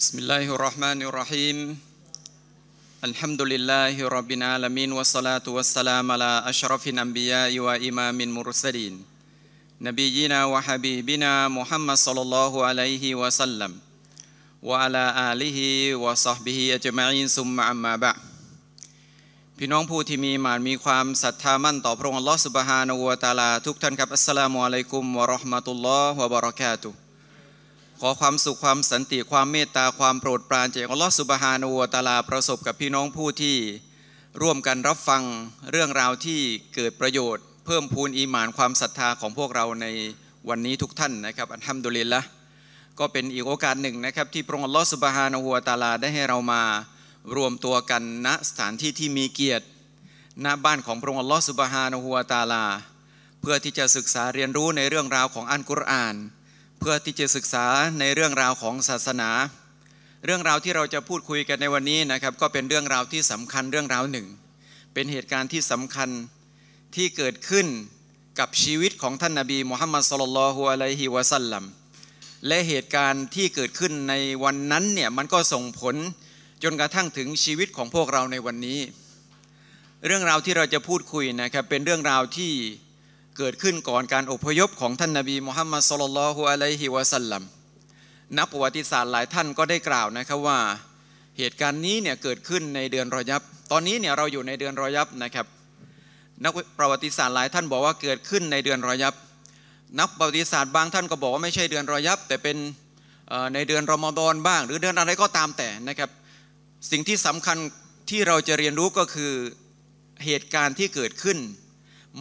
بسم الله الرحمن الرحيم الحمد لله رب العالمين والصلاة والسلام على أشرف الأنبياء وإمام المرسلين نبينا وحبيبنا محمد صلى الله عليه وسلم وعلى آله وصحبه أجمعين ثم أما بعد พี่น้องผู้ที่มีหมานมีความศรัทธามั่นต่อพระองค์อัลลอฮฺสุบฮานะฮูวะตะอาลา ทุกท่านครับอัสสลามุอะลัยกุมวะเราะห์มะตุลลอฮ์วะบะเราะกาตุฮ์ ขอความสุขความสันติความเมตตาความโปรดปรานจากอัลลอฮฺสุบฮานะฮูวตาลาประสบกับพี่น้องผู้ที่ร่วมกันรับฟังเรื่องราวที่เกิดประโยชน์ เพิ่มพูนอีหมานความศรัทธาของพวกเราในวันนี้ทุกท่านนะครับอัลฮัมดุลิลละก็เป็นอีกโอกาสหนึ่งนะครับ ที่พระองค์อัลลอฮฺสุบฮานะฮูวตาลาได้ให้เรามารวมตัวกันณสถานที่ที่มีเกียรติณบ้านของพระองค์อัลลอฮฺสุบฮานะฮูวตาลา เพื่อที่จะศึกษาเรียนรู้ในเรื่องราวของอัลกุรอาน เพื่อที่จะศึกษาในเรื่องราวของศาสนา เรื่องราวที่เราจะพูดคุยกันในวันนี้นะครับ ก็เป็นเรื่องราวที่สำคัญเรื่องราวหนึ่ง เป็นเหตุการณ์ที่สำคัญที่เกิดขึ้นกับชีวิตของท่านนาบีมุฮัมมัดสุลลัลฮุอะลัยฮิวะสัลลัมและเหตุการณ์ที่เกิดขึ้นในวันนั้นเนี่ยมันก็ส่งผลจนกระทั่งถึงชีวิตของพวกเราในวันนี้ เรื่องราวที่เราจะพูดคุยนะครับเป็นเรื่องราวที่ เกิดขึ้นก่อนการอพยพของท่านนาบีมุฮัมมัดสุลลัลฮุอะลัยฮิวะสัลลัมนักประวัติศาสตร์หลายท่านก็ได้กล่าวนะครับว่าเหตุการณ์นี้เนี่ยเกิดขึ้นในเดือนรอยับ ตอนนี้เนี่ยเราอยู่ในเดือนรอยับนะครับ นักประวัติศาสตร์หลายท่านบอกว่าเกิดขึ้นในเดือนรอยับ นักประวัติศาสตร์บางท่านก็บอกว่าไม่ใช่เดือนรอยับ แต่เป็นในเดือนรอมฎอนบ้าง หรือเดือนอะไรก็ตามแต่นะครับ สิ่งที่สำคัญที่เราจะเรียนรู้ก็คือเหตุการณ์ที่เกิดขึ้น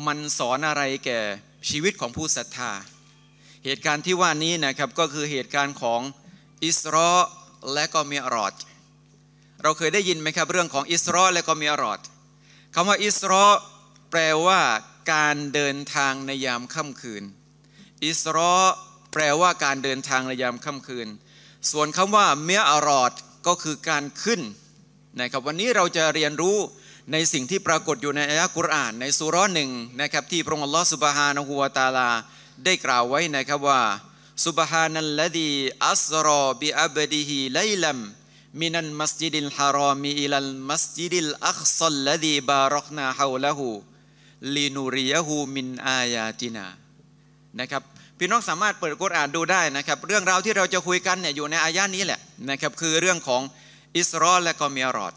มันสอนอะไรแก่ชีวิตของผู้ศรัทธา เหตุการณ์ที่ว่านี้นะครับก็คือเหตุการณ์ของอิสรอและก็มีรอด เราเคยได้ยินไหมครับเรื่องของอิสรอและก็มีรอดคำว่าอิสรอแปลว่าการเดินทางในยามค่ำคืน อิสรอแปลว่าการเดินทางในยามค่ำคืน ส่วนคำว่าเมี๊ยะรอจก็คือการขึ้นนะครับวันนี้เราจะเรียนรู้ ในสิ่งที่ปรากฏอยู่ในอายะฮ์กุรอานในซูเราะฮ์หนึ่งนะครับที่พระองค์อัลลอฮฺسبحانه وتعالىได้กล่าวไว้นะครับว่าسبحان الذي أسرى بعبده ليلا من المسجد الحرام إلى المسجد الأقصى الذي باركنا حوله لنريه من آياتناนะครับพี่น้องสามารถเปิดกุรอานดูได้นะครับ เรื่องราวที่เราจะคุยกันเนี่ยอยู่ในอายะนี้แหละนะครับคือเรื่องของอิสรอและก็มีรอด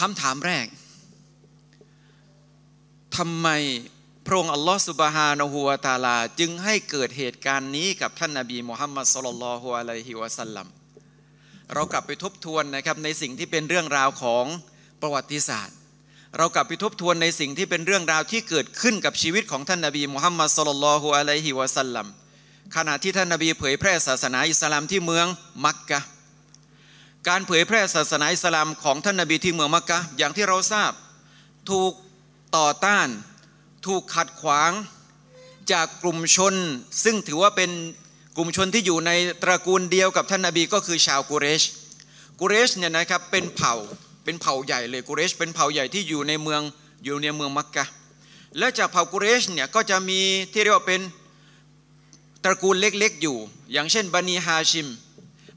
คำถามแรกทำไมพระองค์อัลลอฮฺสุบฮานะฮูวาตาลา จึงให้เกิดเหตุการณ์นี้กับท่านนาบีมุฮัมมัดสุลลัลฮุอะลัยฮิวะสัลลัมเรากลับไปทบทวนนะครับในสิ่งที่เป็นเรื่องราวของประวัติศาสตร์ เรากลับไปทบทวนในสิ่งที่เป็นเรื่องราวที่เกิดขึ้นกับชีวิตของท่านนาบีมุฮัมมัดสุลลัลฮุอะลัยฮิวะสัลลัมขณะที่ท่านนาบีเผยแพร่ศาสนาอิสลามที่เมืองมักกะ การเผยแพร่ศาสนาอิสลามของท่านนาบีที่เมืองมักกะอย่างที่เราทราบ ถูกต่อต้าน ถูกขัดขวางจากกลุ่มชน ซึ่งถือว่าเป็นกลุ่มชนที่อยู่ในตระกูลเดียวกับท่านนาบีก็คือชาวกุเรช กุเรชเนี่ยนะครับเป็นเผ่าเป็นเผ่าใหญ่เลยกุเรช เป็นเผ่าใหญ่ที่อยู่ในเมืองอยู่ในเมืองมักกะและจากเผ่ากุเรชเนี่ยก็จะมีที่เรียกว่าเป็นตระกูลเล็กๆอยู่ อย่างเช่นบันีฮาชิม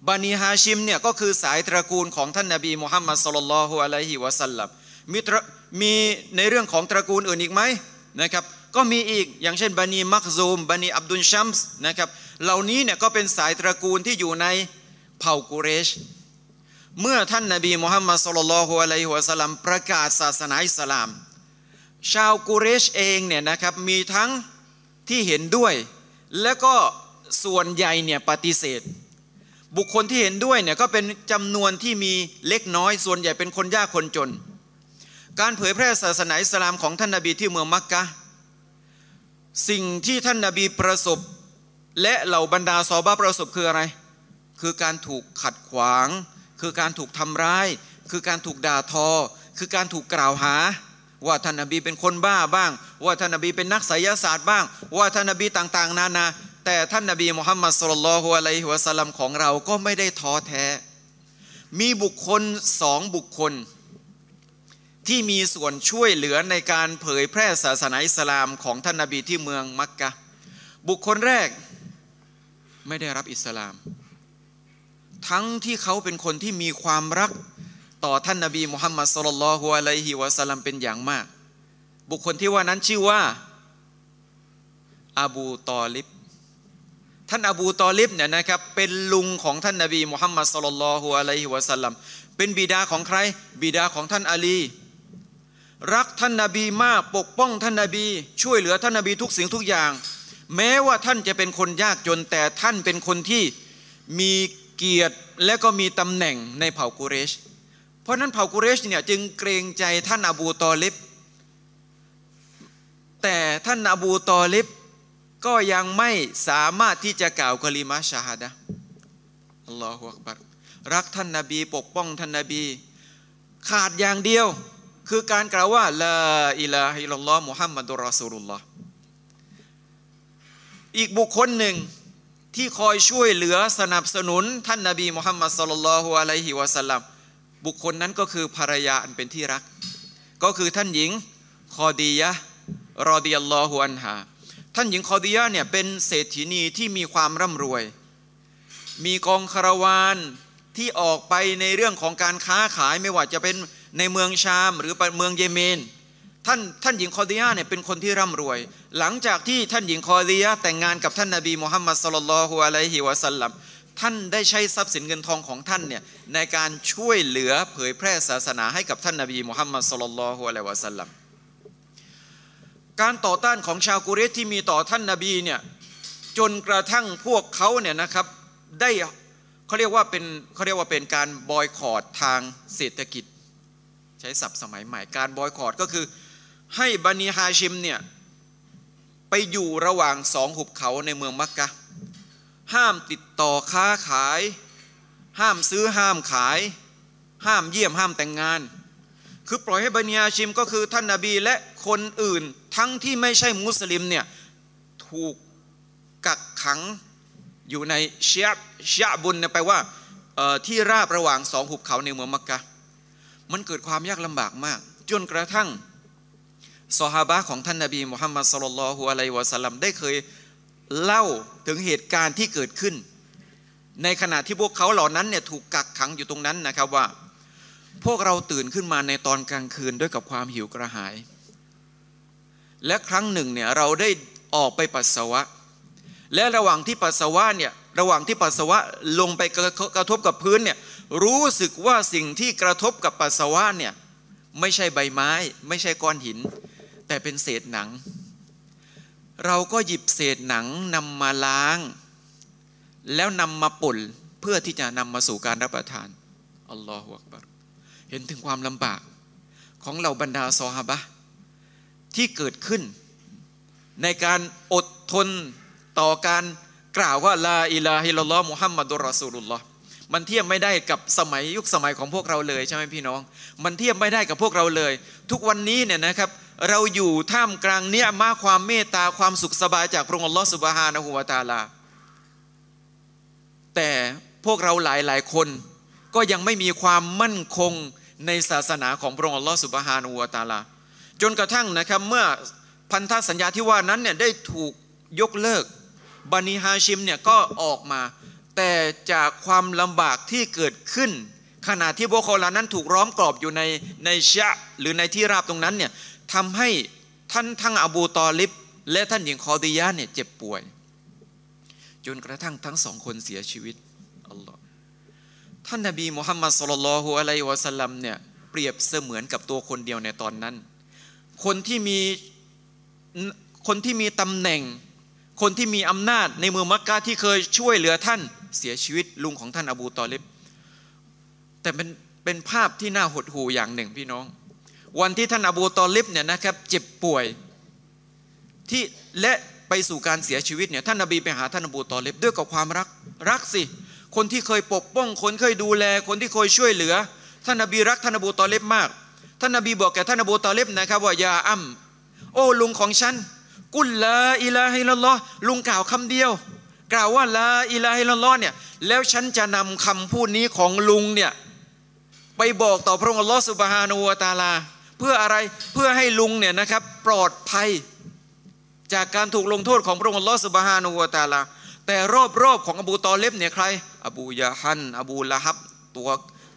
บานีฮาชิมเนี่ยก็คือสายตระกูลของท่านนาบีมุฮัมมัดสุลลัลฮุอะลัยฮิวะสัลลัมมีมีในเรื่องของตระกูลอื่นอีกไหมนะครับก็มีอีกอย่างเช่นบานีมักซูมบานีอับดุลชัมส์นะครับเหล่านี้เนี่ยก็เป็นสายตระกูลที่อยู่ในเผ่ากุเรช เมื่อท่านนาบีมุฮัมมัดสุลลัลฮุอะลัยฮิวะสัลลัมประกาศศาสนาอิสลาม ชาวกุเรชเองเนี่ยนะครับมีทั้งที่เห็นด้วย และก็ส่วนใหญ่เนี่ยปฏิเสธ บุคคลที่เห็นด้วยเนี่ยก็เป็นจำนวนที่มีเล็กน้อยส่วนใหญ่เป็นคนยากคนจน การเผยแพร่ศาสนาอิสลามของท่านนาบีที่เมืองมักกะ สิ่งที่ท่านนาบีประสบ และเหล่าบรรดาซอบาประสบคืออะไร คือการถูกขัดขวาง คือการถูกทำร้าย คือการถูกด่าทอ คือการถูกกล่าวหา ว่าท่านนาบีเป็นคนบ้าบ้าง ว่าท่านนาบีเป็นนักไสยศาสตร์บ้าง ว่าท่านนาบีต่างๆ นานา แต่ท่านนาบีมุฮัมมัดสุลลัลฮุอะลัยฮิวะสัลลัมของเราก็ไม่ได้ท้อแท้ มีบุคคลสองบุคคล ที่มีส่วนช่วยเหลือในการเผยแพร่ศาสนาอิสลามของท่านนาบีที่เมืองมักกะ บุคคลแรกไม่ได้รับอิสลาม ทั้งที่เขาเป็นคนที่มีความรักต่อท่านนบีมุฮัมมัดสุลลัลฮุอะลัยฮิวะสัลลัมเป็นอย่างมาก บุคคลที่ว่านั้นชื่อว่าอบูตอลิบ ท่านอบูตอลิบเนี่ยนะครับเป็นลุงของท่านนบีมุฮัมมัดสุลลัลฮุอะลัยฮิวะสัลลัมเป็นบิดาของใคร บิดาของท่านอาลี รักท่านนาบีมากปกป้องท่านนาบี ช่วยเหลือท่านนาบีทุกสิ่งทุกอย่าง แม้ว่าท่านจะเป็นคนยากจนแต่ท่านเป็นคนที่มีเกียรติและก็มีตำแหน่งในเผ่ากุเรช เพราะนั้นเผ่ากุเรชเนี่ยจึงเกรงใจท่านอบูตอลิบแต่ท่านอบูตอลิบ ก็ยังไม่สามารถที่จะกล่าวกลิมาชาฮดะالله أكبرรักท่านนาบี ปกป้องท่านนาบี ขาดอย่างเดียว คือการกล่าวว่าلا إله إلا الله محمد رسول اللهอีกบุคคลหนึ่งที่คอยช่วยเหลือสนับสนุนท่านนาบีมุฮัมมัดصلى الله عليه وسلمบุคคลนั้นก็คือภรรยาอันเป็นที่รัก ก็คือท่านหญิงคอดียะرضي الله عنها ท่านหญิงคอดียะเนี่ยเป็นเศรษฐินีที่มีความร่ำรวย มีกองคาราวานที่ออกไปในเรื่องของการค้าขายไม่ว่าจะเป็นในเมืองชามหรือเมืองเยเมนท่านท่านหญิงคอดียะเนี่ยเป็นคนที่ร่ำรวย หลังจากที่ท่านหญิงคอดียะแต่งงานกับท่านนาบีมุฮัมมัดสุลลัลฮุอะลัยฮิวะสัลลัมท่านได้ใช้ทรัพย์สินเงินทองของท่านเนี่ยในการช่วยเหลือเผยแพร่ศาสนาให้กับท่านนาบีมุฮัมมัดสุลลัลฮุอะลัยวะสัลลัม การต่อต้านของชาวกุเรชที่มีต่อท่านนาบีเนี่ยจนกระทั่งพวกเขาเนี่ยนะครับได้เขาเรียกว่าเป็นเขาเรียกว่าเป็นการบอยคอรดทางเศรษฐกิจ ใช้ศัพท์สมัยใหม่การบอยคอรดก็คือให้บันีฮาชิมเนี่ยไปอยู่ระหว่างสองหุบเขาในเมืองมักกะห้ามติดต่อค้าขาย ห้ามซื้อห้ามขาย ห้ามเยี่ยมห้ามแต่งงาน คือปล่อยให้บันีฮาชิมก็คือท่านนาบีและคนอื่น ทั้งที่ไม่ใช่มุสลิมเนี่ยถูกกักขังอยู่ในเชียเชียบุญแปลว่าที่ราบระหว่างสองหุบเขาในเมืองมักกะมันเกิดความยากลำบากมาก จนกระทั่งซอฮาบะของท่านนาบีมุฮัมมัดสลลัลฮุอะลัยวะสัลลัมได้เคยเล่าถึงเหตุการณ์ที่เกิดขึ้น ในขณะที่พวกเขาเหล่านั้นเนี่ยถูกกักขังอยู่ตรงนั้นนะครับว่า พวกเราตื่นขึ้นมาในตอนกลางคืนด้วยกับความหิวกระหาย และครั้งหนึ่งเนี่ยเราได้ออกไปปัสสาวะ และระหว่างที่ปัสสาวะเนี่ยระหว่างที่ปัสสาวะลงไปกระทบกับพื้นเนี่ยรู้สึกว่าสิ่งที่กระทบกับปัสสาวะเนี่ยไม่ใช่ใบไม้ ไม่ใช่ก้อนหิน แต่เป็นเศษหนัง เราก็หยิบเศษหนังนำมาล้าง แล้วนำมาป่นเพื่อที่จะนำมาสู่การรับประทานالله أكبرเห็นถึงความลำบากของเราบรรดาซอฮาบะ ที่เกิดขึ้น ในการอดทนต่อการกล่าวว่าلا إله إلا الله محمد رسول اللهมันเทียบไม่ได้กับสมัยยุคสมัยของพวกเราเลยใช่ไหมพี่น้อง มันเทียบไม่ได้กับพวกเราเลย ทุกวันนี้เนี่ยนะครับ เราอยู่ท่ามกลางเนี๊ยะมัตความเมตตาความสุขสบายจากพระองค์อัลลอฮ์سبحانه وتعالى แต่พวกเราหลายหลายคนก็ยังไม่มีความมั่นคงในศาสนาของพระองค์อัลลอฮ์สุบฮานะฮูวาตาลา จนกระทั่งนะครับเมื่อพันธสัญญาที่ว่านั้นเนี่ยได้ถูกยกเลิกบันิฮาชิมเนี่ยก็ออกมา แต่จากความลำบากที่เกิดขึ้น ขณะที่โบคอลานั้นถูกร้อมกรอบอยู่ในในชะหรือในที่ราบตรงนั้นเนี่ยทำให้ท่านทั้งอบูตอลิบ และท่านหญิงคอดียะเนี่ยเจ็บป่วย จนกระทั่งทั้งสองคนเสียชีวิตอัลลอฮ์ท่านนบีมุฮัมมัดสุลลัลฮุอะลัยวะสัลลัมเนี่ยเปรียบเสมือนกับตัวคนเดียวในตอนนั้น คนที่มีคนที่มีตำแหน่ง คนที่มีอำนาจในเมืองมักกะที่เคยช่วยเหลือท่านเสียชีวิตลุงของท่านอบูตอลิบแต่เป็นเป็นภาพที่น่าหดหู่อย่างหนึ่งพี่น้อง วันที่ท่านอบูตอลิบเนี่ยนะครับเจ็บป่วยที่และไปสู่การเสียชีวิตเนี่ยท่านนบีไปหาท่านอบูตอลิบด้วยกับความรักรักสิ คนที่เคยปกป้องคนเคยดูแล คนที่เคยช่วยเหลือ ท่านนบีรักท่านอบูตอลิบมาก ท่านนบีบอกแก่ท่านอบูตอลิบนะครับว่าيا عم โอ้ลุงของฉัน قل لا إله إلا الله ลุงกล่าวคำเดียว กล่าวว่า لا إله إلا الله เนี่ยแล้วฉันจะนำคำพูดนี้ของลุงเนี่ยไปบอกต่อพระองค์ลอสุบฮานูวตาลา เพื่ออะไรเพื่อให้ลุงเนี่ยนะครับปลอดภัย จากการถูกลงโทษของพระองค์ลอสุบฮานูวตาลา แต่รอบๆของอบูตอเลบเนี่ยใคร อบูยาฮัน อบูละฮับตัว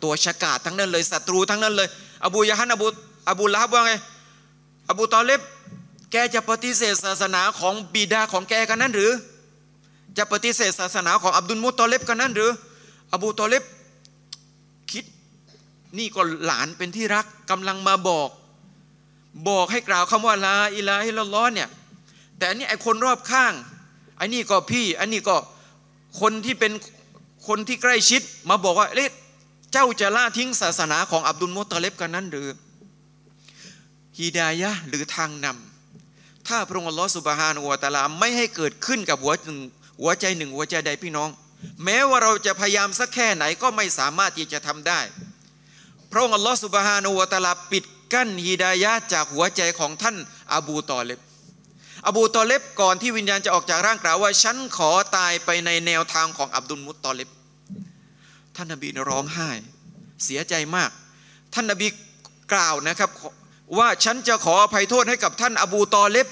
ตัวชากาศทั้งนั้นเลยศัตรูทั้งนั้นเลย อบูยาฮันอบูอบูละฮับว่าไงอบูตอเลบแกจะปฏิเสธศาสนาของบิดาของแกกันนั้นหรือ จะปฏิเสธศาสนาของอับดุลมุตตอเลบกันนั้นหรือ อบูตอเล็บคิดนี่ก็หลานเป็นที่รักกำลังมาบอก บอกให้กล่าวคำว่าلا إله إلا الله เนี่ยแต่อันนี้ไอคนรอบข้างไอ้นี่ก็พี่ อันนี้ก็คนที่เป็นคนที่ใกล้ชิดมาบอกว่าเจ้าจะละทิ้งศาสนาของอับดุลมุตตเลบกันนั้นหรือهداية หรือทางนำถ้าพระองค์อัลลอฮฺسبحانه وتعالى ไม่ให้เกิดขึ้นกับหัวหนึ่งหัวใจหนึ่งหัวใจใดพี่น้อง แม้ว่าเราจะพยายามสักแค่ไหนก็ไม่สามารถที่จะทำได้ พระองค์อัลลอฮฺสุบฮานุวะตาลาปิดกั้นฮีดายะจากหัวใจของท่านอบูตอเลบอบูตอเลบก่อนที่วิญญาณจะออกจากร่างกล่าวว่า ฉันขอตายไปในแนวทางของอับดุลมุตตอเลบ ท่านนบีร้องไห้ เสียใจมาก ท่านนบีกล่าวนะครับว่าฉันจะขออภัยโทษให้กับท่านอบูตอเลบ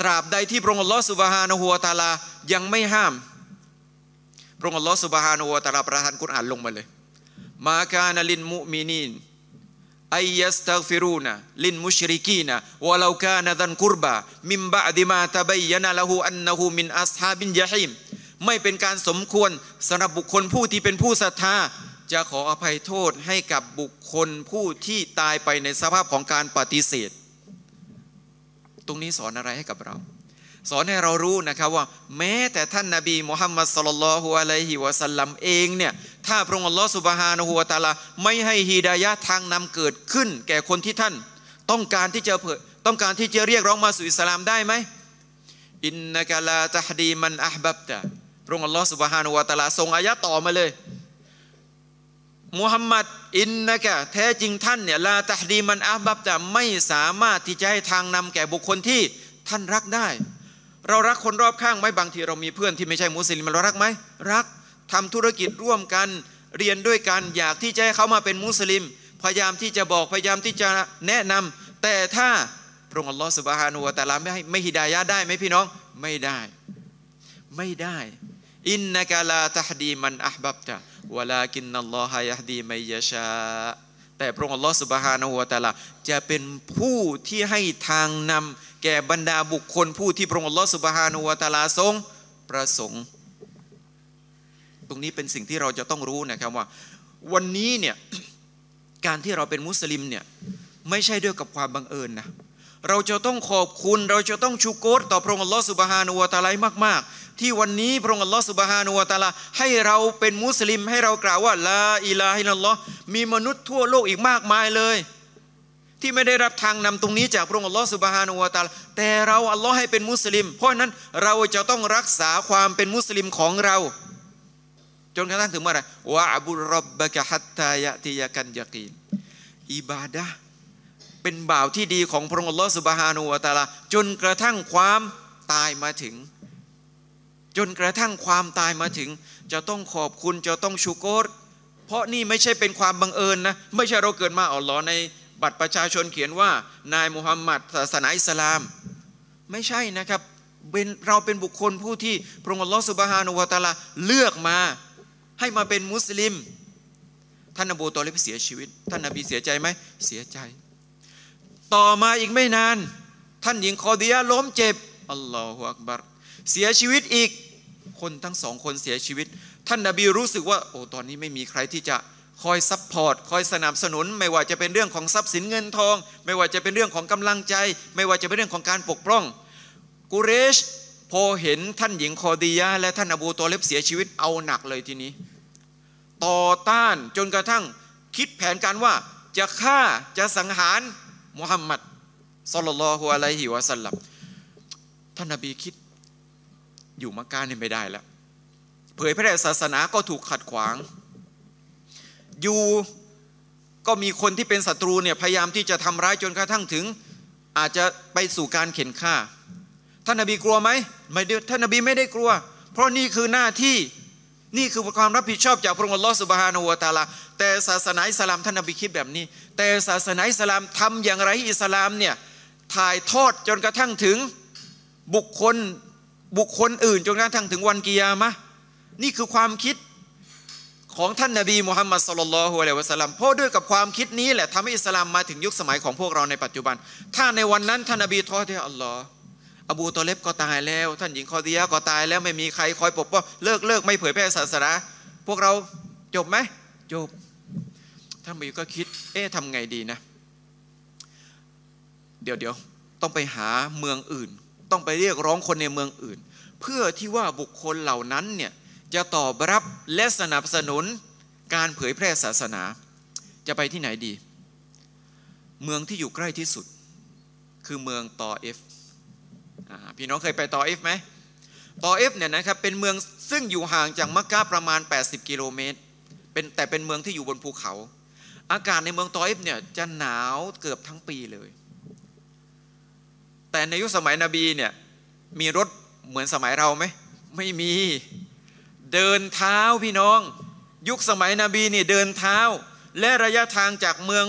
ตราบใดที่พระองค์ลอสุบฮานะฮัวตาลายังไม่ห้าม พระองค์ลอสุบฮานะฮัวตาลาประทานกุรอานลงมาเลย มาคานลินมุมินีนอยัสตัฟิรูนะลินมุชริกีนะวะลากานะดันกุรบามิมบะดิมาตะบยนะละหูอันนะหูมินอัสฮาบินยะฮิม ไม่เป็นการสมควรสำหรับบุคคลผู้ที่เป็นผู้ศรัทธาจะขออภัยโทษให้กับบุคคลผู้ที่ตายไปในสภาพของการปฏิเสธ ตรงนี้สอนอะไรให้กับเรา สอนให้เรารู้นะครับว่า แม้แต่ท่านนาบีมุฮัมมัดสลลัลฮุอะลัยฮิวะสัลลัมเองเนี่ยถ้าพระองค์อัลลอฮฺสุบฮานะฮูวะตาลาไม่ให้ฮีดายะทางนำเกิดขึ้น แก่คนที่ท่าน ต้องการที่จะเผยต้องการที่จะเรียกร้องมาสู่อิสลามได้ไหมอินนักาลาตฮดีมันอับบับตะ ระองค์อัลลอฮฺสุบฮานะฮูวะตาลาส่งอายะต่อมาเลยมุฮัมมัดอินนะกะแท้จริงท่านเนี่ยลาตฮดีมันอับบับตะไม่สามารถที่จะให้ทางนำแก่บุคคลที่ท่านรักได้ เรารักคนรอบข้างไหมบางทีเรามีเพื่อนที่ไม่ใช่มุสลิมเรารักไหมรักทำธุรกิจร่วมกันเรียนด้วยกันอยากที่จะให้เขามาเป็นมุสลิม พยายามที่จะบอกพยายามที่จะแนะนำแต่ถ้าพระองค์อัลลอฮฺสุบฮานุวะตาลาไม่ให้ไม่ฮิดายะได้ไหมพี่น้องไม่ได้ ไม่ได้ อินนักลาตฮดีมันอับบับตะวลากินนัลลอฮะยฮดีไมยยชาแต่พระองค์ลอสุบฮานุวตาลาจะเป็นผู้ที่ให้ทางนำแก่บรรดาบุคคลผู้ที่พระองค์ลอสุบฮานุวตาลาทรงประสงค์ ตรงนี้เป็นสิ่งที่เราจะต้องรู้นะครับว่า วันนี้เนี่ยการที่เราเป็นมุสลิมเนี่ยไม่ใช่ด้วยกับความบังเอิญนะเราจะต้องขอบคุณ เราจะต้องชูโกตต่อพระองค์ลอสุบฮานุวตาลามาก ๆ ที่วันนี้พระองค์อัลลอฮฺสุบฮานุวะตาลาให้เราเป็นมุสลิม ให้เรากล่าวว่าลาอิลาฮินัลลอฮ์มีมนุษย์ทั่วโลกอีกมากมายเลย ที่ไม่ได้รับทางนำตรงนี้จากพระองค์อัลลอฮฺสุบฮานุวะตาลาแต่เราอัลลอฮ์ให้เป็นมุสลิม เพราะนั้นเราจะต้องรักษาความเป็นมุสลิมของเรา จนกระทั่งถึงเมื่อไรวะบุรบบะกะฮัตตายะติยากันยากีนอิบาดะเป็นบ่าวที่ดีของพระองค์อัลลอฮฺสุบฮานูวะตาลาจนกระทั่งความตายมาถึง จนกระทั่งความตายมาถึง จะต้องขอบคุณจะต้องชูโกรเพราะนี่ไม่ใช่เป็นความบังเอิญนะ ไม่ใช่เราเกิดมาอัลลอฮ์ในบัตรประชาชนเขียนว่านายมุฮัมมัดศาสนาอิสลาม ไม่ใช่นะครับเป็นเราเป็นบุคคลผู้ที่พระองค์ลอสุบฮานูวะตาลาเลือกมาให้มาเป็นมุสลิม ท่านอบูตอเลบเสียชีวิต ท่านนบีเสียใจไหมเสียใจ ต่อมาอีกไม่นาน ท่านหญิงคอดียะล้มเจ็บالله أكبر เสียชีวิตอีกคนทั้งสองคนเสียชีวิต ท่านนบีรู้สึกว่า โอ้ตอนนี้ไม่มีใครที่จะคอย support คอยสนับสนุน ไม่ว่าจะเป็นเรื่องของทรัพย์สินเงินทอง ไม่ว่าจะเป็นเรื่องของกำลังใจ ไม่ว่าจะเป็นเรื่องของการปกป้องกุเรชพอเห็นท่านหญิงคอดียะและท่านอบูตอเลบเสียชีวิตเอาหนักเลยทีนี้ ต่อต้านจนกระทั่งคิดแผนการว่าจะฆ่าจะสังหารมุฮัมมัดสลลัลฮุอะลัยฮิวะสัลลัมท่านนบีคิด อยู่มักกะนี่ไม่ได้แล้ว เผยแพร่ศาสนาก็ถูกขัดขวาง อยู่ก็มีคนที่เป็นศัตรูเนี่ยพยายามที่จะทำร้ายจนกระทั่งถึง อาจจะไปสู่การเข็นฆ่า ท่านนบีกลัวไหมไม่ด้ท่านนบีไม่ได้กลัว เพราะนี่คือหน้าที่นี่คือความรับผิดชอบจากพระองค์ลอสุบฮานวตาลา แต่ศาสนาอิสลามท่านนบีคิดแบบนี้ แต่ศาสนาอิสลามทำอย่างไรอิสลามเนี่ยถ่ายทอดจนกระทั่งถึงบุคคล บุคคลอื่นจนกระทั่งถึงวันกิยามะนี่คือความคิดของท่านนาบีมุฮัมมัดสุลลัลฮุอะลัยวะสัลลัมเพราะด้วยกับความคิดนี้แหละทำให้อิสลามมาถึงยุคสมัยของพวกเราในปัจจุบัน ถ้าในวันนั้นท่านนาบีท้อแท้อัลลอฮ์อบูตอเลบก็ตายแล้ว ท่านหญิงคอดียะก็ตายแล้วไม่มีใครคอยปกป้องเลิกเลิกไม่เผยแพร่ศาสนาพวกเราจบไหมจบท่านบีก็คิด เอ๊ะทำไงดีนะ เดี๋ยวเดี๋ยวต้องไปหาเมืองอื่น ต้องไปเรียกร้องคนในเมืองอื่น เพื่อที่ว่าบุคคลเหล่านั้นเนี่ยจะตอบรับและสนับสนุนการเผยแพร่ศาสนา จะไปที่ไหนดี เมืองที่อยู่ใกล้ที่สุด คือเมืองตอเอฟพี่น้องเคยไปตอเอฟไหมตอเอฟเนี่ยนะครับเป็นเมืองซึ่งอยู่ห่างจากมักกะประมาณ 80 กิโลเมตรเป็นแต่เป็นเมืองที่อยู่บนภูเขา อากาศในเมืองตอเอฟเนี่ยจะหนาวเกือบทั้งปีเลย แต่ในยุคสมัยนบีเนี่ยมีรถเหมือนสมัยเราไหมไม่มีเดินเท้าพี่น้อง ยุคสมัยนบีนี่เดินเท้า และระยะทางจากเมือง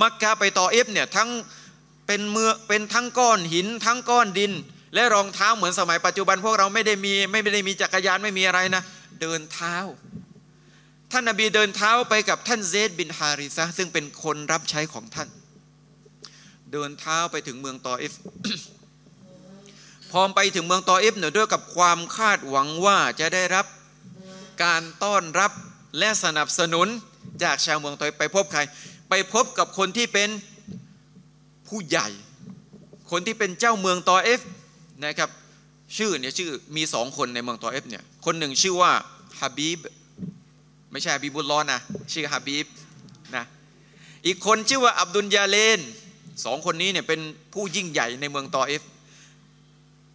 มักกะไปตอเอฟเนี่ยทั้งเป็นเมืองเป็นทั้งก้อนหิน ทั้งก้อนดิน และรองเท้าเหมือนสมัยปัจจุบันพวกเราไม่ได้มีไม่ได้มีจักรยานไม่มีอะไรนะ เดินเท้า ท่านนบีเดินเท้าไปกับท่านเซดบินฮาริซะซึ่งเป็นคนรับใช้ของท่าน เดินเท้าไปถึงเมืองตอเอฟพอไปถึงเมืองตอเอฟเนี่ยด้วยกับความคาดหวังว่าจะได้รับการต้อนรับและสนับสนุนจากชาวเมืองตอเอฟไปพบใคร ไปพบกับคนที่เป็นผู้ใหญ่ คนที่เป็นเจ้าเมืองตอเอฟนะครับชื่อเนี่ยชื่อมีสองคนในเมืองตอเอฟเนี่ยคนหนึ่งชื่อว่าฮาบีบไม่ใช่ฮาบีบุลลอนะชื่อฮาบีบนะอีกคนชื่อว่าอับดุลยาเลน สองคนนี้เนี่ยเป็นผู้ยิ่งใหญ่ในเมืองตอเอฟ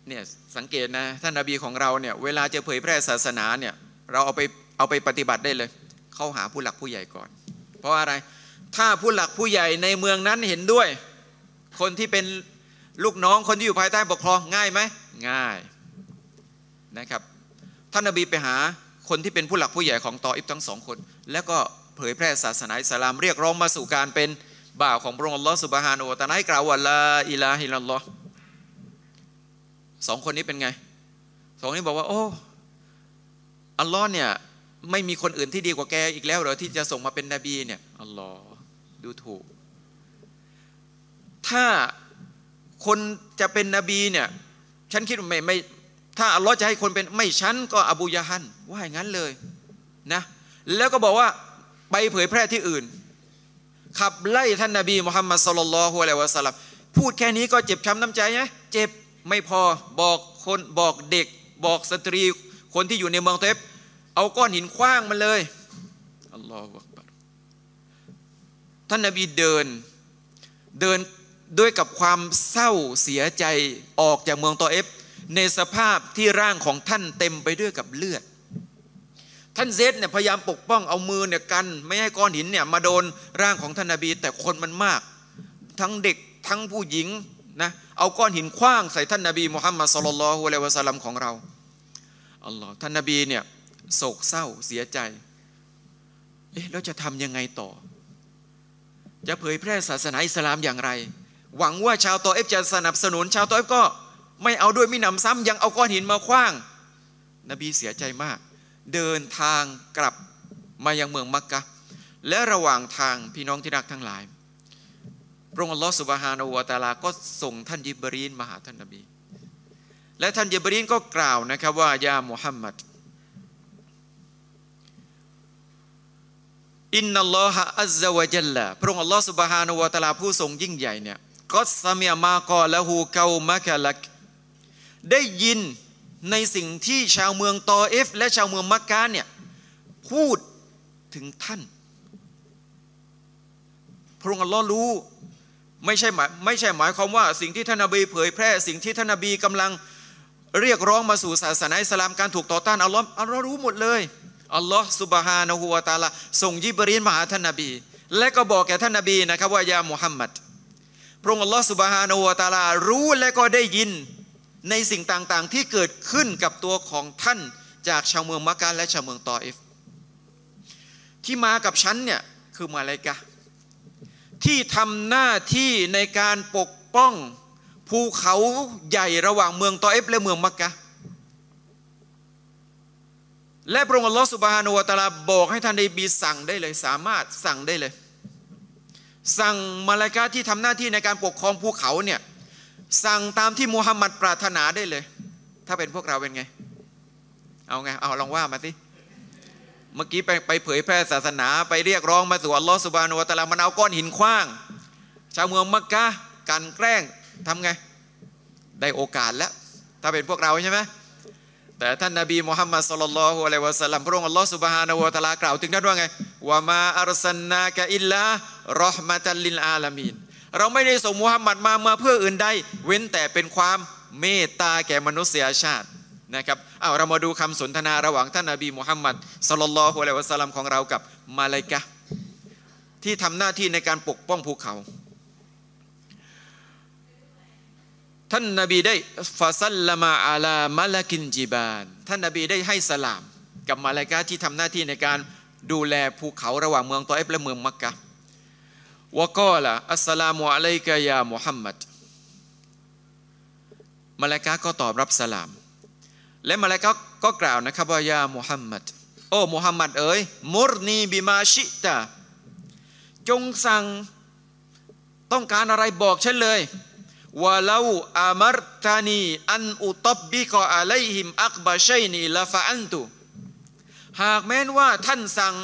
เนี่ยสังเกตนะท่านนบีของเราเนี่ยเวลาจะเผยแพร่ศาสนาเนี่ยเราเอาไปเอาไปปฏิบัติได้เลย เข้าหาผู้หลักผู้ใหญ่ก่อน เพราะอะไรถ้าผู้หลักผู้ใหญ่ในเมืองนั้นเห็นด้วย คนที่เป็นลูกน้องคนที่อยู่ภายใต้ปกครองง่ายไหมง่ายนะครับท่านนบีไปหาคนที่เป็นผู้หลักผู้ใหญ่ของตออิบทั้งสองคน แล้วก็เผยแพร่ศาสนาอิสลามเรียกร้องมาสู่การเป็น บ่าวของพระองค์อัลลอฮฺสุบฮานุวะตาให้กล่าวว่าลาอิลาฮิลลอฮ์สองคนนี้เป็นไง สองนี้บอกว่า โอ้อัลลอฮ์เนี่ยไม่มีคนอื่นที่ดีกว่าแกอีกแล้วเหรอที่จะส่งมาเป็นนบีเนี่ยอัลลอฮ์ดูถูก ถ้าคนจะเป็นนบีเนี่ยฉันคิดว่าไม่ไม่ถ้าอัลลอฮ์จะให้คนเป็นไม่ฉันก็อบูยาฮันว่าอย่างนั้นเลยนะ แล้วก็บอกว่าไปเผยแพร่ที่อื่น ขับไล่ท่านนบีมุฮัมมัดสุลลัลฮุอะลัยวะสัลลัมพูดแค่นี้ก็เจ็บช้ำน้ำใจไหมเจ็บไม่พอบอกคนบอกเด็ก บอกสตรี คนที่อยู่ในเมืองเทปเอาก้อนหินคว้างมันเลยอัลลอฮฺท่านนบีเดินเดินด้วยกับความเศร้าเสียใจออกจากเมืองตอเอฟ ในสภาพที่ร่างของท่านเต็มไปด้วยกับเลือด ท่านเซดเนี่ยพยายามปกป้องเอามือเนี่ยกัน ไม่ให้ก้อนหินเนี่ยมาโดนร่างของท่านนบี แต่คนมันมาก ทั้งเด็กทั้งผู้หญิงนะเอาก้อนหินขว้างใส่ท่านนบีมุฮัมมัดصلى الله عليه وسلم ของเราอัลลอฮ์ท่านนบีเนี่ยโศกเศร้าเสียใจเอ๊ะแล้วจะทำยังไงต่อ จะเผยแพร่ศาสนาอิสลามอย่างไร หวังว่าชาวตอเอฟจะสนับสนุน ชาวตอเอฟก็ไม่เอาด้วยมิหนำซ้ำยังเอาก้อนหินมาขว้าง นบีเสียใจมาก เดินทางกลับมายังเมืองมักกะ และระหว่างทางพี่น้องที่รักทั้งหลาย พระองค์ลอสุบฮานอวตาลาก็ส่งท่านยิบรีนมาหาท่านนบี และท่านเยบรีนก็กล่าวนะครับว่ายามุฮัมมัดอินนัลลอฮะอัลลอฮฺวะจัลละพระองค์อัลลอฮฺสุบฮานุวะตะลาผู้ทรงยิ่งใหญ่เนี่ยก็สมียมากอละหูเกามะกะลัก ได้ยิน ในสิ่งที่ชาวเมืองตอเอฟ และชาวเมืองมักกะเนี่ยพูดถึงท่าน พระองค์อัลลอฮ์รู้ไม่ใช่หมายไม่ใช่หมายความว่าสิ่งที่ท่านนบีเผยแพร่ สิ่งที่ท่านนบีกำลังเรียกร้องมาสู่ศาสนาอิสลามการถูกต่อต้านอัลลอฮ์อัลลอฮ์รู้หมดเลยอัลลอฮ์สุบฮานะฮูวาตาลาส่งยิบรีนมาหาท่านนบี และก็บอกแก่ท่านนบีนะครับว่ายามุฮัมมัดพระองค์อัลลอฮ์สุบฮานะฮูวาตาลารู้และก็ได้ยิน ในสิ่งต่างๆที่เกิดขึ้นกับตัวของท่านจากชาวเมืองมักกะและชาวเมืองตอเอฟที่มากับฉันเนี่ยคือมาเลกะที่ทำหน้าที่ในการปกป้องภูเขาใหญ่ระหว่างเมืองตอเอฟและเมืองมักกะและพระองค์อัลลอฮฺสุบฮานุวะตะลาบอกให้ท่านนบีสั่งได้เลยสามารถสั่งได้เลย สั่งมาลายกาที่ทำหน้าที่ในการปกครองภูเขาเนี่ย สั่งตามที่มุฮัมมัดปรารถนาได้เลย ถ้าเป็นพวกเราเป็นไง เอาไง เอาลองว่ามาสิเมื่อกี้ไปไปเผยแพร่ศาสนาไปเรียกร้องมาสู่อัลลอฮฺสุบานุวะตะลามันเอาก้อนหินคว้าง ชาวเมืองมักกะกันแกล้งทำไง ได้โอกาสแล้ว ถ้าเป็นพวกเราใช่ไหมแต่ท่านนบีมุฮัมมัดสุลลัลฮุอะลัยวะสัลลัมพระองค์อัลลอฮฺสุบฮานาวะตะลากล่าวถึงท่านว่าไงว่ามาอัลสันนากะอิลลารอห์มะตัลลิลอาลามีน เราไม่ได้ส่งมุฮัมหมัดมามาเพื่ออื่นใด เว้นแต่เป็นความเมตตาแก่มนุษยชาตินะครับเอาเรามาดูคำสนทนาระหว่างท่านนบีมุฮัมมัดสุลลัลฮุอะลัยวะสัลลัมของเรากับมาลายกะที่ทำหน้าที่ในการปกป้องภูเขา ท่านนาบีได้ฟาซัลละมาอาลามะลกินจิบานท่านนาบีได้ให้สลาม กับมาลายกาที่ทำหน้าที่ในการดูแลภูเขาระหว่างเมืองตอเอฟและเมืองมักกะ วกอละอัสสลามุอะลัยกะยามุฮัมมัดมาลากาก็ตอบรับสลาม และมาลากาก็กล่าวนะครับว่ายามุฮัมมัดโอ้มุฮัมมัดเอ๋ยมุรนีบิมาชิตาจงสั่งต้องการอะไรบอกฉันเลยวะลาอามรตานีอันอุตบบิกอะลัยฮิมอักบะชัยนีละฟะอันตุหากแม้นว่าท่านสั่ง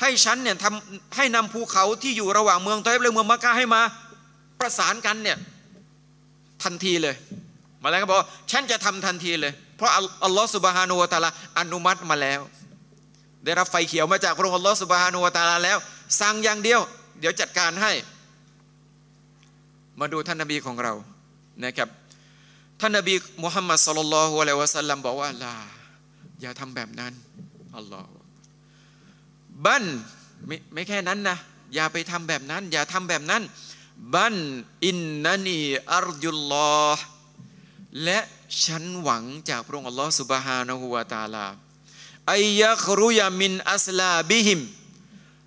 ให้ฉันเนี่ยทำให้นำภูเขาที่อยู่ระหว่างเมืองตอเอฟและเมืองมักกะให้มาประสานกันเนี่ยทันทีเลย มาแล้วก็บอกฉันจะทำทันทีเลย เพราะอัลลอฮฺสุบฮานุวะตาลาอนุมัติมาแล้ว ได้รับไฟเขียวมาจากพระองค์อัลลอฮฺสุบฮานุวะตาลาแล้ว สั่งอย่างเดียว เดี๋ยวจัดการให้ มาดูท่านนบีของเรานะครับท่านนบีมุฮัมมัดสุลลัลฮุอะลัยวะสัลลัมบอกว่าลาอย่าทำแบบนั้นอัลลอฮฺ บันไม่ไม่แค่นั้นนะ อย่าไปทำแบบนั้น อย่าทำแบบนั้น บันอินนันีอัรยุลลอฮ์และฉันหวังจากพระองค์อัลลอฮฺสุบฮานะฮูวาตาลาอยะครุยามินอัสลาบิฮิม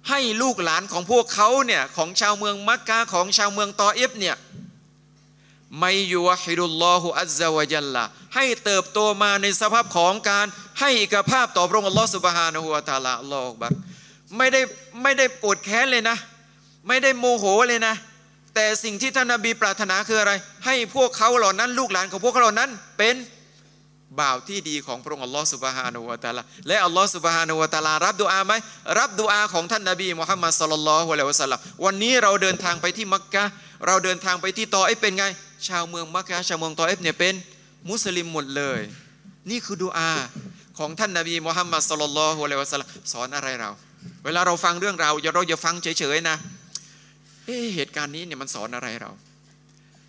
ให้ลูกหลานของพวกเขาเนี่ยของชาวเมืองมักกะของชาวเมืองตอเอฟเนี่ยمن يوحد الله عز وجل ให้เติบโตมาในสภาพของการให้เอกภาพต่อพระองค์อัลลอฮฺسبحانه وتعالى الله أكبر ไม่ได้ไม่ได้โกรธแค้นเลยนะ ไม่ได้โมโหเลยนะ แต่สิ่งที่ท่านนบีปรารถนาคืออะไร ให้พวกเขาเหล่านั้น ลูกหลานของพวกเขาเหล่านั้นเป็นบ่าวที่ดีของพระองค์อัลลอฮฺسبحانه وتعالى และอัลลอฮฺسبحانه وتعالى รับ دعاء ไหมรับ دعاء ของท่านนบีมุฮัมมัดصلى الله عليه وسلم วันนี้เราเดินทางไปที่มักกะเราเดินทางไปที่ตอเอฟเป็นไง ชาวเมืองมักกะชาวเมืองตอเอฟเนี่ยเป็นมุสลิมหมดเลย นี่คือدعاء ของท่านนบีมุฮัมมัดصلى الله عليه وسلم สอนอะไรเรา เวลาเราฟังเรื่องราวอย่าเราอย่าฟังเฉยๆนะเอ๊เหตุการณ์นี้เนี่ยมันสอนอะไรเรา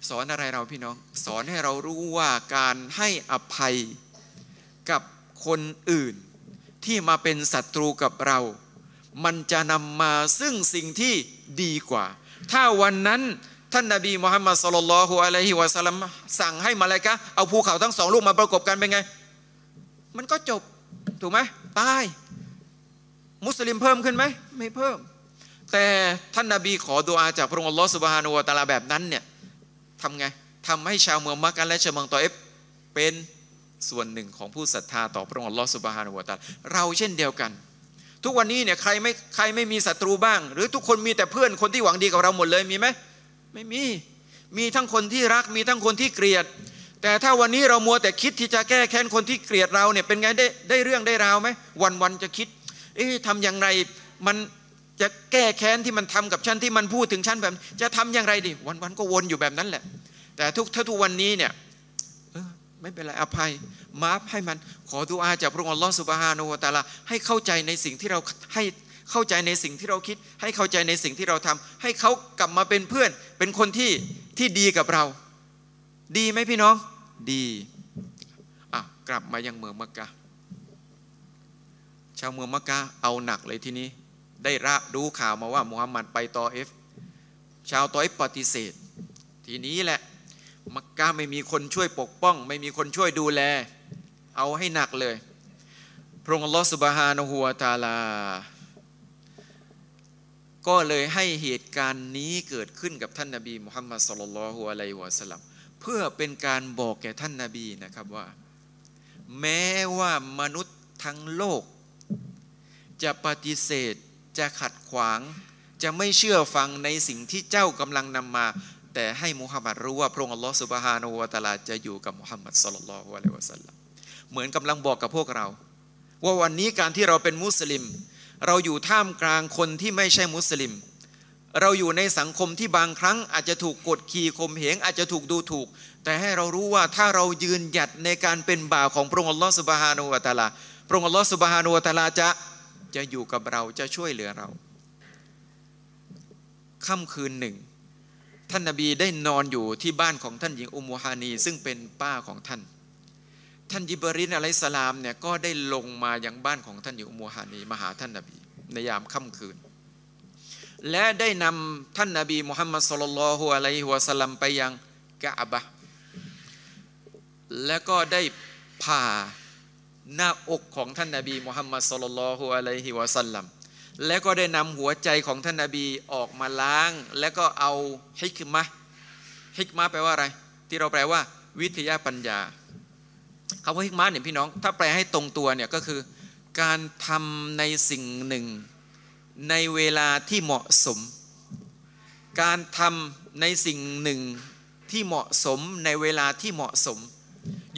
สอนอะไรเราพี่น้อง สอนให้เรารู้ว่าการให้อภัยกับคนอื่น ที่มาเป็นศัตรูกับเรา มันจะนำมาซึ่งสิ่งที่ดีกว่า ถ้าวันนั้นท่านนาบีมุฮัมมัดสุลลัลฮุอะลัยฮิวะสัลลัมสั่งให้มาเลยกะเอาภูเขาทั้งสองลูกมาประกบกันเป็นไง มันก็จบถูกไหมตาย มุสลิมเพิ่มขึ้นไหมไม่เพิ่ม แต่ท่านนาบีขอดุอาจากพระองค์อัลลอฮฺสุบฮานุวะตาลาแบบนั้นเนี่ยทำไงทำให้ชาวเมืองมักกะและชาวเมืองตอเอฟเป็นส่วนหนึ่งของผู้ศรัทธาต่อพระองค์อัลลอฮฺสุบฮานุวะตาลาเราเช่นเดียวกัน ทุกวันนี้เนี่ยใครไม่ใครไม่มีศัตรูบ้าง หรือทุกคนมีแต่เพื่อนคนที่หวังดีกับเราหมดเลยมีไหมไม่มีมีทั้งคนที่รักมีทั้งคนที่เกลียด แต่ถ้าวันนี้เรามัวแต่คิดที่จะแก้แค้นคนที่เกลียดเราเนี่ยเป็นไงได้ได้เรื่องได้ราวไหมวันวันจะคิด เอ๊ะทำอย่างไรมันจะแก้แค้นที่มันทำกับฉันที่มันพูดถึงฉันแบบ จะทำอย่างไรดิวันวันก็วนอยู่แบบนั้นแหละ แต่ทุกถ้าทุกวันนี้เนี่ยไม่เป็นไรอภัยมาให้มันขอดุอาจากพระองค์อัลลอฮฺสุบฮานุวะตาลาให้เข้าใจในสิ่งที่เราให้เข้าใจในสิ่งที่เราคิด ให้เข้าใจในสิ่งที่เราทำให้เขากลับมาเป็นเพื่อน เป็นคนที่ที่ดีกับเรา ดีไหมพี่น้อง ดีอะกลับมายังเมืองมักกะาวเมืองมักกะเอาหนักเลยทีนี้ ได้รับรู้ข่าวมาว่ามุฮัมมัดไปตอเอฟ ชาวตอเอฟปฏิเสธ ทีนี้แหละมักกะไม่มีคนช่วยปกป้อง ไม่มีคนช่วยดูแล เอาให้หนักเลย พระองค์ลอสุบฮานะฮูวตาลา ก็เลยให้เหตุการณ์นี้เกิดขึ้นกับท่านนาบีมุฮัมมัดสุลลัลฮุอะลัยฮิวะสัลลัมเพื่อเป็นการบอกแก่ท่านนาบีนะครับว่า แม้ว่ามนุษย์ทั้งโลก จะปฏิเสธ จะขัดขวาง จะไม่เชื่อฟังในสิ่งที่เจ้ากำลังนำมา แต่ให้มุฮัมมัดรู้ว่าพระองค์อัลลอฮฺสุบฮานาอูวะตะลาจะอยู่กับมุฮัมมัดสุลลัลลอฮุอะลัยฮิวะสัลลัมเหมือนกำลังบอกกับพวกเรา ว่าวันนี้การที่เราเป็นมุสลิม เราอยู่ท่ามกลางคนที่ไม่ใช่มุสลิม เราอยู่ในสังคมที่บางครั้งอาจจะถูกกดขี่ข่มเหงอาจจะถูกดูถูก แต่ให้เรารู้ว่าถ้าเรายืนหยัดในการเป็นบ่าวของพระองค์อัลลอฮฺสุบฮานาอูวะตะลาพระองค์อัลลอฮฺสุบฮานาอูวะตะลาจะ จะอยู่กับเราจะช่วยเหลือเราค่ำคืนหนึ่ง ท่านนาบีได้นอนอยู่ที่บ้านของท่านหญิงอุมูฮานี ซึ่งเป็นป้าของท่าน ท่านยิบรินอะลัยสลามเนี่ยก็ได้ลงมายังบ้านของท่านหญิงอุมูฮานีมาหาท่านนาบีในยามค่ำคืน และได้นำท่านนาบีมุฮัมมัดสุลลัลฮุอะลัยฮิวะสลัมไปยังกะบะและก็ได้ผ่า หน้าอกของท่านนาบีมุฮัมมัดสุลลัลฮุอะลัยฮิวะสัลลัมแล้วก็ได้นำหัวใจของท่านนาบีออกมาล้าง แล้วก็เอาฮิกมะฮิกมะแปลว่าอะไร ที่เราแปลว่า วิทยาปัญญาคำว่าฮิกมะเนี่ยพี่น้อง ถ้าแปลให้ตรงตัวเนี่ยก็คือ การทำในสิ่งหนึ่ง ในเวลาที่เหมาะสม การทำในสิ่งหนึ่งที่เหมาะสมในเวลาที่เหมาะสม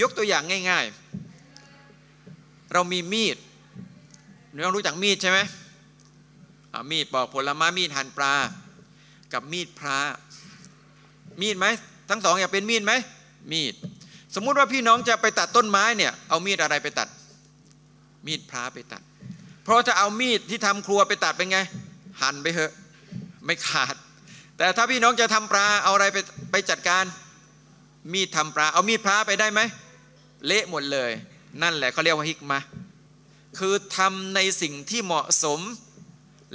ยกตัวอย่างง่าย ๆ เรามีมีดเรารู้จักมีดใช่ไหมมีดปอกผลไม้มีดหั่นปลา กับมีดพระมีดไหมทั้งสองอยากเป็นมีดไหมมีด สมมุติว่าพี่น้องจะไปตัดต้นไม้เนี่ยเอามีดอะไรไปตัด มีดพระไปตัด เพราะถ้าเอามีดที่ทำครัวไปตัดเป็นไง หั่นไปเถอะไม่ขาด แต่ถ้าพี่น้องจะทำปลาเอาอะไรไปไปจัดการ มีดทำปลาเอามีดพระไปได้ไหมเละหมดเลย นั่นแหละเขาเรียกว่าฮิกมาคือทำในสิ่งที่เหมาะสม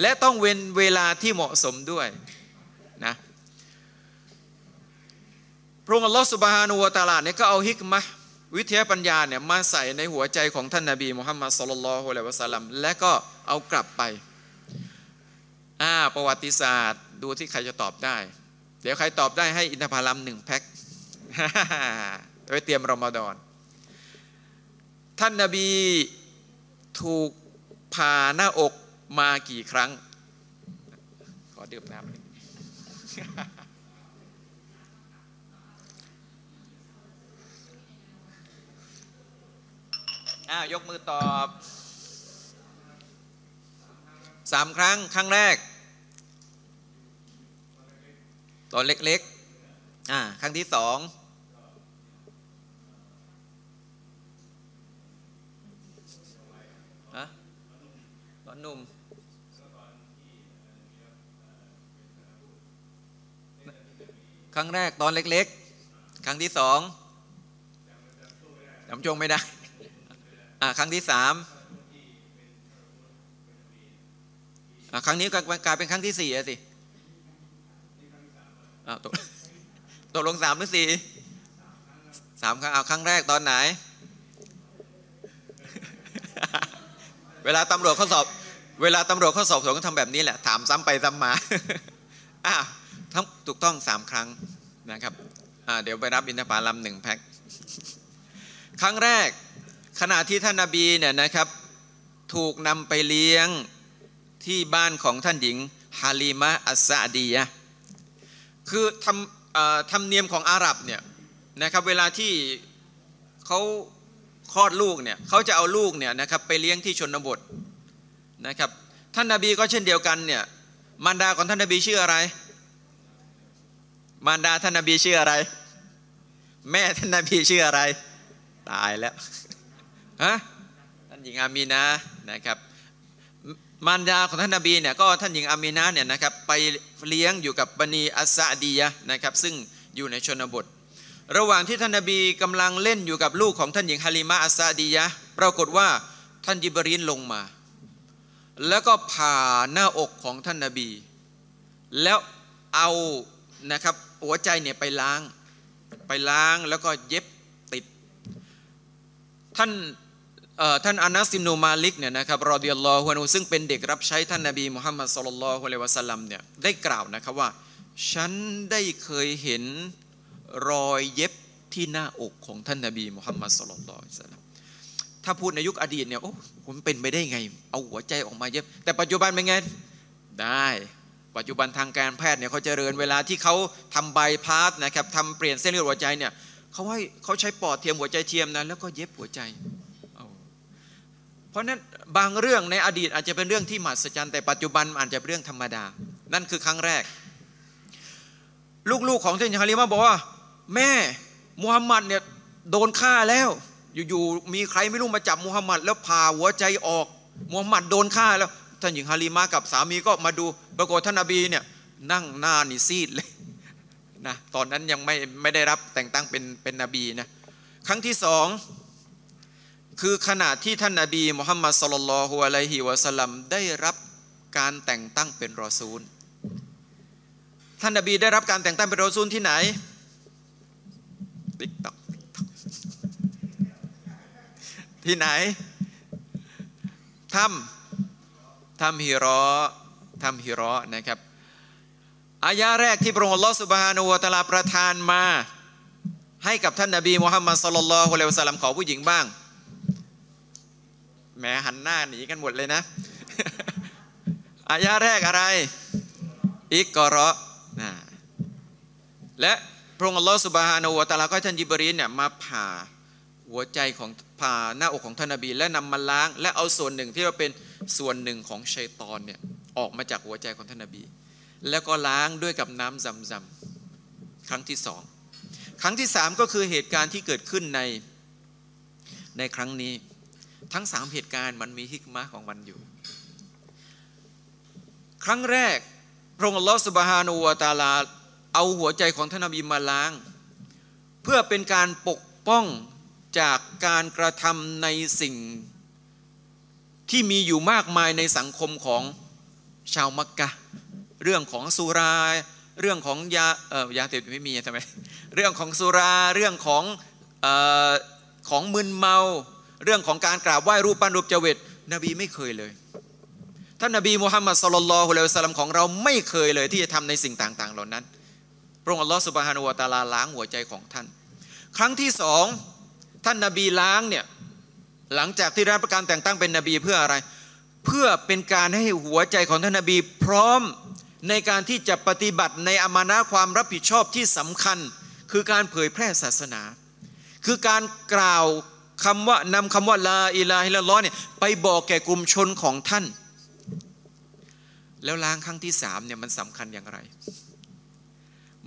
และต้องเว้นเวลาที่เหมาะสมด้วยนะพระองค์อัลลอฮฺสุบฮานูวตาลาเนี่ยก็เอาฮิกมะวิทยาปัญญาเนี่ยมาใส่ในหัวใจของท่านนาบีมุฮัมมัดสุลลัลฮุอะลัยวะสัลลัมและก็เอากลับไปอ่าประวัติศาสตร์ ดูที่ใครจะตอบได้ เดี๋ยวใครตอบได้ให้อินทผลัมหนึ่งแพ็คไว้เตรียมรอมฎอน ท่านนาบีถูกผ่าหน้าอกมากี่ครั้ง ขอดื่มน้ำหนึ่งอ้าวยกมือตอบสามครั้ง ครั้งแรก ตอนเล็กๆอ่าครั้งที่สองตอน หนุ่มครั้งแรกตอนเล็กๆ ครั้งที่สองจำชงไม่ได้ อ่าครั้งที่สามอ่าครั้งนี้กลายเป็นครั้งที่สี่สิอ่าตกตกลงสามหรือสี่สามครั้งเอาครั้งแรกตอนไหน เวลาตำรวจเขาสอบ เวลาตำรวจเขาสอบสวนก็ทำแบบนี้แหละ ถามซ้ำไปซ้ำมาอ่าทั้งถูกต้องสามครั้งนะครับเดี๋ยวไปรับอินทผลัมหนึ่งแพ็คครั้งแรกขณะที่ท่านนาบีเนี่ยนะครับถูกนำไปเลี้ยงที่บ้านของท่านหญิงฮาลีมะอัสซาดียะคือทำธรรมเนียมของอาหรับเนี่ยนะครับเวลาที่เขาคลอดลูกเนี่ยเขาจะเอาลูกเนี่ยนะครับไปเลี้ยงที่ชนบท นะครับ ท่านนาบีก็เช่นเดียวกันเนี่ยมารดาของท่านนาบีชื่ออะไร มารดาท่านนบีชื่ออะไร แม่ท่านนบีชื่ออะไร ตายแล้วฮะท่านหญิงอามีนานะครับมารดาของท่านนบีเนี่ยก็ท่านหญิงอามีนาเนี่ยนะครับไปเลี้ยงอยู่กับบันีอัสซาดียะนะครับซึ่งอยู่ในชนบท ระหว่างที่ท่านนบีกำลังเล่นอยู่กับลูกของท่านหญิงฮาลิมาอัสซาดียะปรากฏว่าท่านยิบรีนลงมา แล้วก็ผ่าหน้าอกของท่านนบี แล้วเอานะครับหัวใจเนี่ยไปล้าง ไปล้างแล้วก็เย็บติด ท่านท่านอานัสิมนูมาลิกเนี่ยนะครับรอดิยัลลอฮุนูซึ่งเป็นเด็กรับใช้ท่านนาบีมุฮัมมัดสุลลัลฮุอะลัยวะสัลลัมเนี่ยได้กล่าวนะครับว่า ฉันได้เคยเห็นรอยเย็บที่หน้าอกของท่านนาบีมุฮัมมัดสุลลัลฮุอะลัยวะสัลลัม ถ้าพูดในยุคอดีตเนี่ยโอ้ผมเป็นไปได้ไง เอาหัวใจออกมาเย็บ แต่ปัจจุบันเป็นไง ได้ ปัจจุบันทางการแพทย์เนี่ยเขาเจริญเวลาที่เขาทำใบพาสนะครับทำเปลี่ยนเส้นเลือดหัวใจเนี่ยเขาให้เขาใช้ปอดเทียมหัวใจเทียมนะแล้วก็เย็บหัวใจเพราะนั้นบางเรื่องในอดีตอาจจะเป็นเรื่องที่มหัศจรรย์แต่ปัจจุบันอาจจะเป็นเรื่องธรรมดา นั่นคือครั้งแรก ลูกๆของท่านฮาริมาบอกว่า แม่มูฮัมหมัดเนี่ยโดนฆ่าแล้ว อยู่ๆมีใครไม่รู้มาจับมูฮัมหมัดแล้วผ่าหัวใจออกมูฮัมหมัดโดนฆ่าแล้ว ท่านหญิงฮาริมากับสามีก็มาดูปรากฏท่านนบีเนี่ยนั่งหน้านี่ซีดเลยนะตอนนั้นยังไม่ไม่ได้รับแต่งตั้งเป็นเป็นนบีนะครั้งที่สองคือขณะที่ท่านนาบีมุฮัมมัดสุลลัลฮุอะลัยฮิวะสลลัมได้รับการแต่งตั้งเป็นรอซูล ท่านนาบีได้รับการแต่งตั้งเป็นรอซูลที่ไหนติ๊กตอก ที่ไหนถ้ำถ้ำฮิรอถ้ำฮิรอนะครับ آية แรกที่พระองค์อัลลอฮฺ سبحانه وتعالى ประทานมา ให้กับท่านนาบีมุฮัมมัดصلى الله عليه وسلم ขอผู้หญิงบ้างแหมหันหน้าหนีกันหมดเลยนะอายาแรกอะไร อิกกอรอนะและพระองค์อัลลอฮฺสุบฮานาอูตาลาก็ท่านยิบรีนเนี่ยมาผ่า หัวใจของผ่าหน้าอกของท่านนบี และนำมาล้าง และเอาส่วนหนึ่งที่เราเป็นส่วนหนึ่งของชัยตอนเนี่ยออกมาจากหัวใจของท่านนบี แล้วก็ล้างด้วยกับน้ำซำซำครั้งที่สองครั้งที่สามก็คือเหตุการณ์ที่เกิดขึ้นในในครั้งนี้ทั้งสามเหตุการณ์มันมีฮิกมะของมันอยู่ ครั้งแรกพระองค์ลอสุบฮานูวตาลาเอาหัวใจของท่านนบีมาล้าง เพื่อเป็นการปกป้อง จากการกระทำในสิ่งที่มีอยู่มากมายในสังคมของชาวมักกะ เรื่องของสุรา เรื่องของยาเออยาเสพติดไม่มีใช่ไหมเรื่องของสุราเรื่องของอของมึนเมา เรื่องของการกราบไหว้รูปปั้นรูปเจวิตนบีไม่เคยเลยท่านนบีมุฮัมมัดสลลัลฮุอะลัยฮิสลามของเราไม่เคยเลยที่จะทำในสิ่งต่าง ๆ เหล่านั้น พระองค์อัลลอฮฺสุบฮานุวะตาลาล้างหัวใจของท่าน ครั้งที่สอง ท่านนบีล้างเนี่ยหลังจากที่รับประการแต่งตั้งเป็นนบีเพื่ออะไร เพื่อเป็นการให้หัวใจของท่านนบีพร้อมในการที่จะปฏิบัติในอามานะความรับผิดชอบที่สำคัญ คือการเผยแพร่ศาสนา คือการกล่าวคำว่านำคำว่าลาอิลาฮิลลอเนี่ยไปบอกแก่กลุ่มชนของท่าน แล้วล้างครั้งที่สามเนี่ยมันสำคัญอย่างไร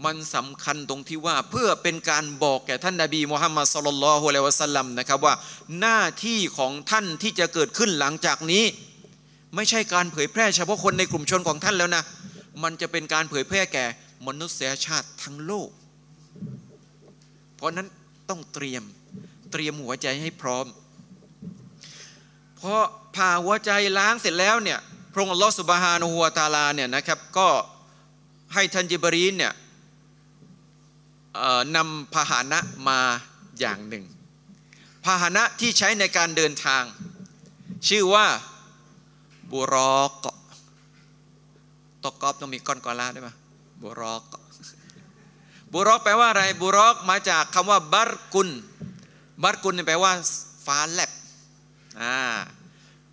มันสำคัญตรงที่ว่าเพื่อเป็นการบอกแก่ท่านนาบีมุฮัมมัดสุลลัลฮุอะลัยวะสัลลัมนะครับว่าหน้าที่ของท่านที่จะเกิดขึ้นหลังจากนี้ ไม่ใช่การเผยแพร่เฉพาะคนในกลุ่มชนของท่านแล้วนะ มันจะเป็นการเผยแพร่แก่มนุษยชาติทั้งโลก เพราะนั้นต้องเตรียมเตรียมหัวใจให้พร้อม เพราะผ่าหัวใจล้างเสร็จแล้วเนี่ยพระองค์ลอสุบฮานุฮัวตาลาเนี่ยนะครับก็ให้ท่านจิบรีนเนี่ย นำพาหนะมาอย่างหนึ่ง พาหนะที่ใช้ในการเดินทาง ชื่อว่าบุรอกตกกอบต้องมีก้อนกอลาได้ไหมบุรอกบุรอกแปลว่าอะไร บุรอกมาจากคำว่าบัรกุลบัตกุลแปลว่าฟ้าแลบอ่า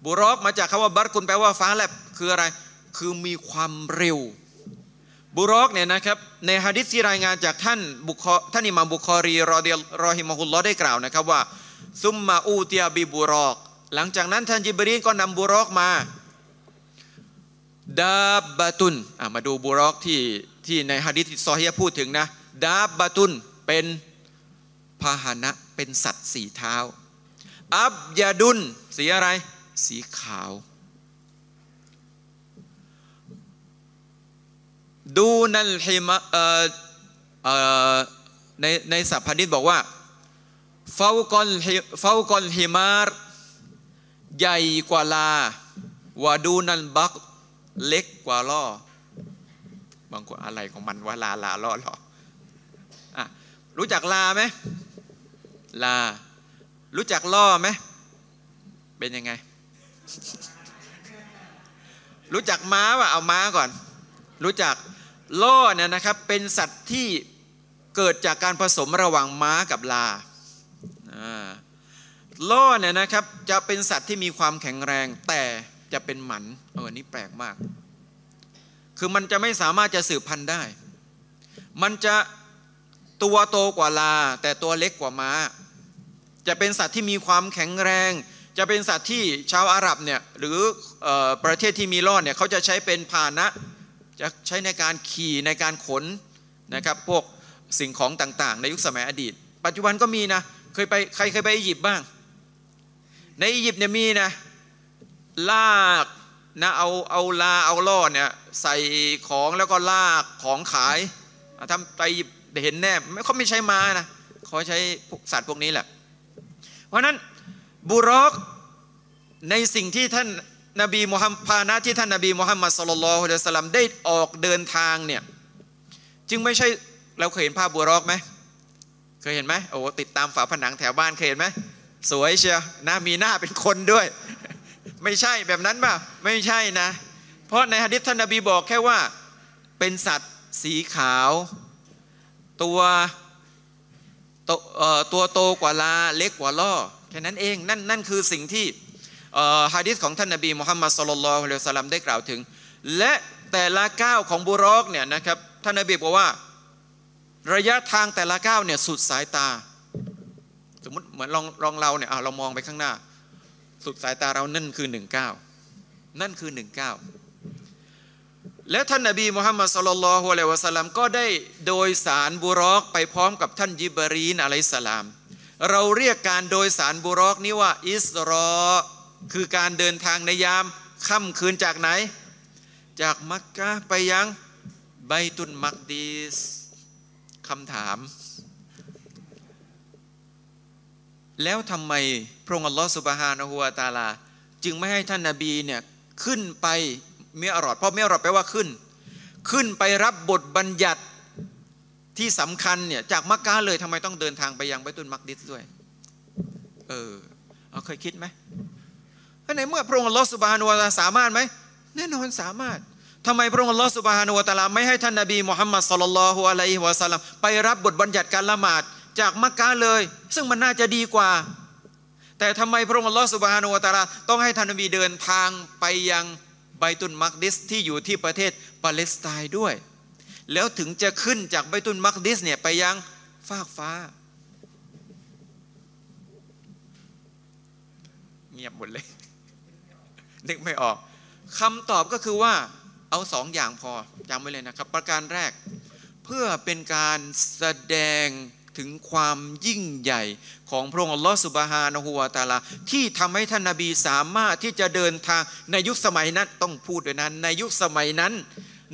บุรอกมาจากคาว่าบัตกุลแปลว่าฟ้าแลบคืออะไร คือมีความเร็ว บุรอกเนี่ยนะครับในฮะดิษที่รายงานจากท่านบุคท่านอิมามบุคอรีรอเดียรอฮิมะฮุลลอได้กล่าวนะครับว่า ซุมมาอูเตียบิบุรอก หลังจากนั้นท่านจิบรีนก็นำบุรอกมาดาบบตุนมาดูบุรอกที่ที่ในฮะดิษซอฮีพูดถึงนะดาบบตุนเป็นพาหนะเป็นสัตว์สีเท้า อับยาดุนสีอะไร สีขาว ดูนัลฮิมในในสัพพนิษบอกว่าเฝ้ากอนเฝ้ากอนฮิมารใหญ่กว่าลาวาดูนันบักเล็กกว่าล่อบางคนอะไรของมันว่าลาลาล่อล่อรู้จักลาไหมลา รู้จักล่อไหมเป็นยังไง รู้จักม้าว่ะเอาม้าก่อน รู้จักล่อเนี่ยนะครับเป็นสัตว์ที่เกิดจากการผสมระหว่างม้ากับลาล่อเนี่ยนะครับจะเป็นสัตว์ที่มีความแข็งแรงแต่จะเป็นหมันเออนี่แปลกมาก คือมันจะไม่สามารถจะสืบพันธุ์ได้ มันจะตัวโตกว่าลา แต่ตัวเล็กกว่าม้า จะเป็นสัตว์ที่มีความแข็งแรง จะเป็นสัตว์ที่ชาวอาหรับเนี่ยหรืออประเทศที่มีล่อเนี่ยเขาจะใช้เป็นพาหนะ จะใช้ในการขี่ในการขนนะครับพวกสิ่งของต่างๆ ในยุคสมัยอดีต ปัจจุบันก็มีนะเคยไปใครเคยไปอียิปต์บ้าง ในอียิปต์เนี่ยมีนะลากนะเอาเอาลาเอาล่อเนี่ยใส่ของแล้วก็ลากของขายทำไปเห็นแน่ไม่เขาไม่ใช้ม้านะเขาใช้สัตว์พวกนี้แหละ เพราะนั้นบุรอกในสิ่งที่ท่าน นบีมุฮัมมัดพานะที่ท่านนบีมุฮัมมัดสุลลัลฮุอะลัยฮิสลามได้ออกเดินทางเนี่ยจึงไม่ใช่เราเคยเห็นภาพบุรอกไหมเคยเห็นไหมโอ้ติดตามฝาผนังแถวบ้านเคยเห็นไหมสวยเชียวนะมีหน้าเป็นคนด้วย ไม่ใช่แบบนั้นป่ะไม่ใช่นะ เพราะในฮะดิษท่านนบีบอกแค่ว่าเป็นสัตว์สีขาว ตัวตัวโตกว่าลาเล็กกว่าล่อแค่นั้นเองนั่นนั่นคือสิ่งที่ ฮะดิษของท่านนบีมุฮัมมัดสุลลัลฮุลัยฮิสลามได้กล่าวถึง และแต่ละก้าวของบุรอกเนี่ยนะครับท่านนบีบอกว่าระยะทางแต่ละก้าวเนี่ยสุดสายตา สมมติเหมือนลองลองเราเนี่ยเรามองไปข้างหน้า สุดสายตาเรานั่นคือหนึ่งก้าวนั่นคือหนึ่งก้าวและท่านนบีมุฮัมมัดสุลลัลฮุอะลัยวะสัลลัมก็ได้โดยสารบุรอกไปพร้อมกับท่านยิบรีนอะลัยสลาม เราเรียกการโดยสารบุรอกนี้ว่า อิสรอ คือการเดินทางในยามค่ำคืนจากไหน จากมักกะไปยังไบตุนมักดีสคำถาม แล้วทำไมพระองค์อัลลอฮฺสุบฮานะฮูวาตาลา จึงไม่ให้ท่านนาบีเนี่ยขึ้นไปเมียอรอดเพราะเมียอรอดแปลว่าขึ้น ขึ้นไปรับบทบัญญัติที่สำคัญเนี่ยจากมักกะเลยทำไมต้องเดินทางไปยังไบตุนมักดิสด้วย เออเอาเคยคิดไหม ในเมื่อพระองค์อัลอสุบานุวาตาสามารถไหมแน่นอนสามารถทำไมพระองค์อัลอสุบานุวะตาลาไม่ให้ท่านนบีมุฮัมมัดสุลลัลฮุอะลัยฮิวะสัลลัมไปรับบทบัญญัติการละหมาดจากมักกะเลย ซึ่งมันน่าจะดีกว่า แต่ทำไมพระองค์อัลอสุบานุวะตาลาต้องให้ท่านนบีเดินทางไปยังไบตุนมักดิสที่อยู่ที่ประเทศปาเลสไตน์ด้วย แล้วถึงจะขึ้นจากไบตุนมักดิสเนี่ยไปยังฟากฟ้าเงียบหมดเลย นึกไม่ออกคำตอบก็คือว่าเอาสองอย่างพอจำไว้เลยนะครับ ประการแรก เพื่อเป็นการแสดงถึงความยิ่งใหญ่ของพระองค์อัลลอฮฺสุบฮานะฮูวาตาลา ที่ทำให้ท่านนาบีสามารถที่จะเดินทางในยุคสมัยนั้นต้องพูดด้วยนั้น ในยุคสมัยนั้น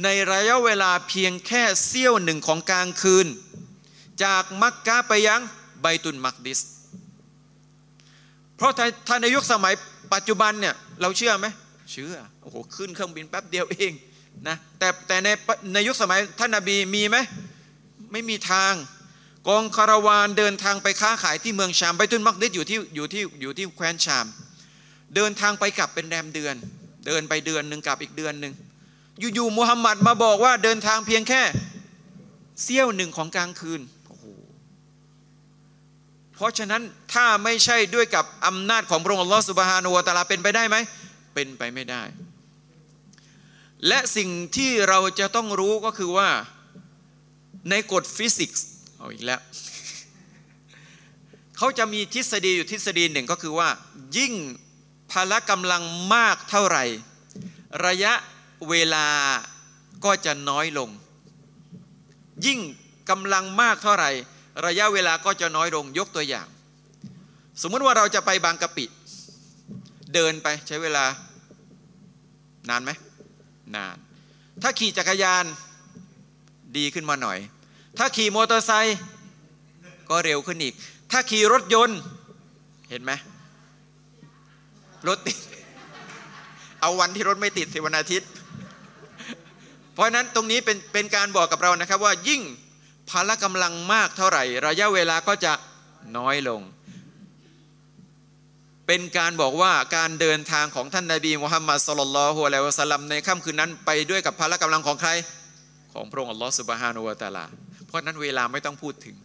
ในระยะเวลาเพียงแค่เสี้ยวหนึ่งของกลางคืน จากมักกะไปยังไบตุนมักดิส เพราะถ้าในยุคสมัย ปัจจุบันเนี่ยเราเชื่อไหมเชื่อโอ้โหขึ้นเครื่องบินแป๊บเดียวเองนะแต่แต่ในในยุคสมัยท่านนาบีมีไหมไม่มีทาง กองคาราวานเดินทางไปค้าขายที่เมืองชามไปตุนมักดิษอยู่ที่อยู่ที่อยู่ที่แคว้นชาม เดินทางไปกลับเป็นแรมเดือน เดินไปเดือนหนึ่งกลับอีกเดือนหนึ่งอยู่ๆมุฮัมมัดมาบอกว่าเดินทางเพียงแค่เสี้ยวหนึ่งของกลางคืน เพราะฉะนั้นถ้าไม่ใช่ด้วยกับอำนาจของพระองค์อัลลอฮฺสุบฮานุวะตาลาเป็นไปได้ไหม เป็นไปไม่ได้ และสิ่งที่เราจะต้องรู้ก็คือว่าในกฎฟิสิกส์เอาอีกแล้วเขาจะมีทฤษฎีอยู่ทฤษฎีหนึ่งก็คือว่า ยิ่งพละกำลังมากเท่าไหร่ ระยะเวลาก็จะน้อยลง ยิ่งกำลังมากเท่าไหร่ ระยะเวลาก็จะน้อยลงยกตัวอย่าง สมมติว่าเราจะไปบางกะปิ เดินไปใช้เวลานานไหมนาน ถ้าขี่จักรยานดีขึ้นมาหน่อย ถ้าขี่มอเตอร์ไซค์ก็เร็วขึ้นอีก ถ้าขี่รถยนต์เห็นไหมรถติดเอาวันที่รถไม่ติดสิวันอาทิตย์ เพราะนั้นตรงนี้เป็นเป็นการบอกกับเรานะครับว่ายิ่ง พละกำลังมากเท่าไหร่ ระยะเวลาก็จะน้อยลง เป็นการบอกว่าการเดินทางของท่านนาบีมุฮัมมัดสุลลัลฮุอะลัยวะสัลลัมในค่ำคืนนั้นไปด้วยกับพละกำลังของใคร ของพระองค์อัลลอฮฺสุบฮานุวะตาลา เพราะนั้นเวลาไม่ต้องพูดถึง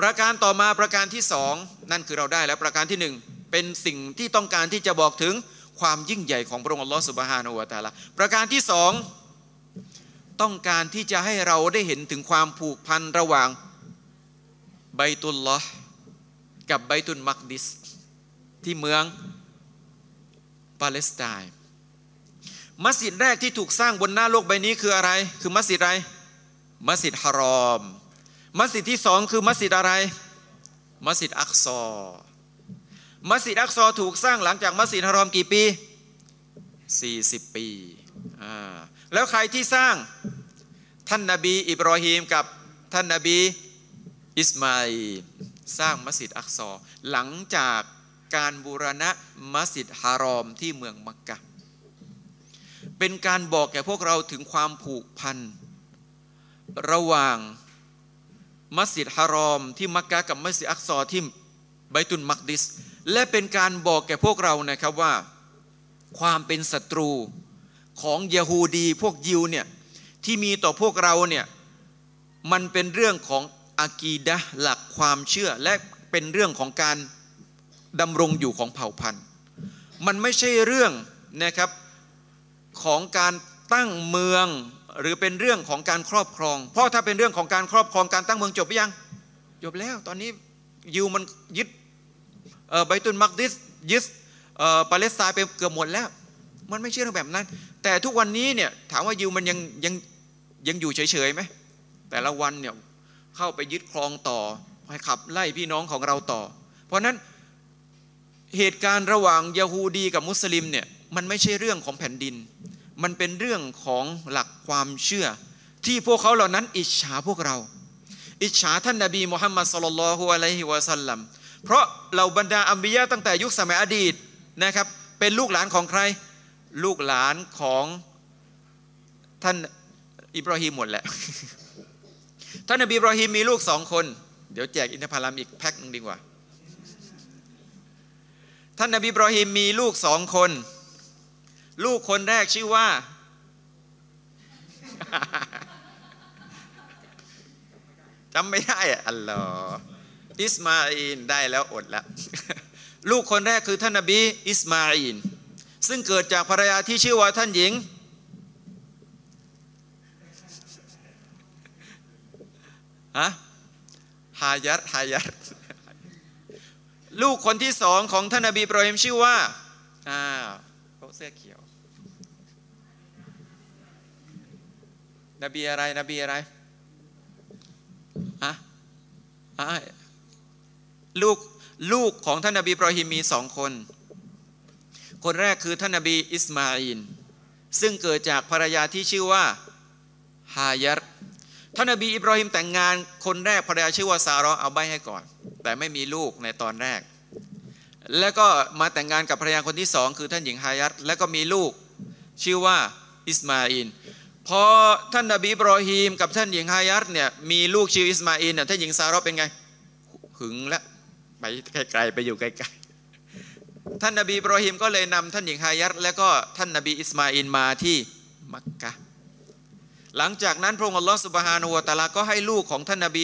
ประการต่อมาประการที่สองนั่นคือเราได้แล้วประการที่หนึ่งเป็นสิ่งที่ต้องการที่จะบอกถึงความยิ่งใหญ่ของพระองค์อัลลอฮฺสุบฮานาอูตาละประการที่สอง ต้องการที่จะให้เราได้เห็นถึงความผูกพันระหว่างไบตุลลอฮ์กับไบตุนมักดิส ที่เมืองปาเลสไตน์มัสยิดแรกที่ถูกสร้างบนหน้าโลกใบนี้คืออะไร คือมัสยิดอะไร มัสยิดฮารอม มัสยิดที่สองคือมัสยิดอะไร มัสยิดอักซอ มัสยิดอักซอถูกสร้างหลังจากมัสยิดฮารอมกี่ปี 40 ปีอ่า แล้วใครที่สร้างท่านนาบีอิบรอฮีมกับท่านนาบีอิสมาอิลสร้างมัสยิดอักซอ หลังจากการบูรณะมัสยิดฮารอมที่เมืองมักกะ เป็นการบอกแก่พวกเราถึงความผูกพัน ระหว่างมัสยิดฮารอมที่มักกะกับมัสยิดอักซอที่ไบตุนมักดิส และเป็นการบอกแก่พวกเรานะครับว่า ความเป็นศัตรู ของยะฮูดีพวกยิวเนี่ยที่มีต่อพวกเราเนี่ยมันเป็นเรื่องของอากีดะหลักความเชื่อและเป็นเรื่องของการดำรงอยู่ของเผ่าพันธุ์ มันไม่ใช่เรื่องนะครับของการตั้งเมืองหรือเป็นเรื่องของการครอบครอง เพราะถ้าเป็นเรื่องของการครอบครองการตั้งเมืองจบไปยัง จบแล้ว ตอนนี้ยูมันยึดไบตุนมักดิสยึดปาเลสไตน์ไปเกือบหมดแล้ว มันไม่ใช่เรื่องแบบนั้น แต่ทุกวันนี้เนี่ยถามว่ายูมันยังยังยังอยู่เฉยๆไหมแต่ละวันเนี่ยเข้าไปยึดครองต่อให้ขับไล่พี่น้องของเราต่อ เพราะนั้นเหตุการณ์ระหว่างยาฮูดีกับมุสลิมเนี่ยมันไม่ใช่เรื่องของแผ่นดิน มันเป็นเรื่องของหลักความเชื่อ ที่พวกเขาเหล่านั้น อิจฉาพวกเรา อิจฉาท่านนาบีมุฮัมมัดสุลลัลฮุอะลัยฮิวะสัลลัมเพราะเหล่าบรรดาอัมบียะตั้งแต่ยุคสมัยอดีตนะครับเป็นลูกหลานของใคร ลูกหลานของท่านอิบราฮิมหมดแหละ ท่านนบีอิบราฮิมมีลูกสองคน เดี๋ยวแจกอินทผลัมอีกแพ็คหนึ่งดีกว่า ท่านนบีอิบราฮิมมีลูกสองคน ลูกคนแรกชื่อว่า จำไม่ได้อัลลอฮ์อิสมาอินได้แล้วอดละ ลูกคนแรกคือท่านนบีอิสมาอิน ซึ่งเกิดจากภรรยาที่ชื่อว่าท่านหญิง ฮะ ฮายัดฮายัดลูกคนที่สองของท่านนบีบราฮิมชื่อว่า อ่าเสื้อเขียว นบีอะไร นบีอะไรอะอะลูก ลูกของท่านนบีบรอฮิมมีสองคน คนแรกคือท่านนบีอิสมาอินซึ่งเกิดจากภรรยาที่ชื่อว่าฮายัรท่านนบีอิบรอฮิมแต่งงานคนแรกภรรยาชื่อว่าซารอเอาใบให้ก่อน แต่ไม่มีลูกในตอนแรก แล้วก็มาแต่งงานกับภรรยาคนที่สองคือท่านหญิงฮายัรแล้วก็มีลูกชื่อว่าอิสมาอินพอท่านนบีอิบรอฮีมกับท่านหญิงฮายัตเนี่ยมีลูกชื่ออิสมาอินเนี่ยท่านหญิงซารอเป็นไงหึงแล้วไปไกลๆไปอยู่ไกลๆ ท่านนบีบรอฮีมก็เลยนำท่านหญิงฮายัตและก็ท่านนบีอิสมาอินมาที่มักกะหลังจากนั้นพระองค์อัลลอฮฺสุบฮานุวะตาลาก็ให้ลูกของท่านนบี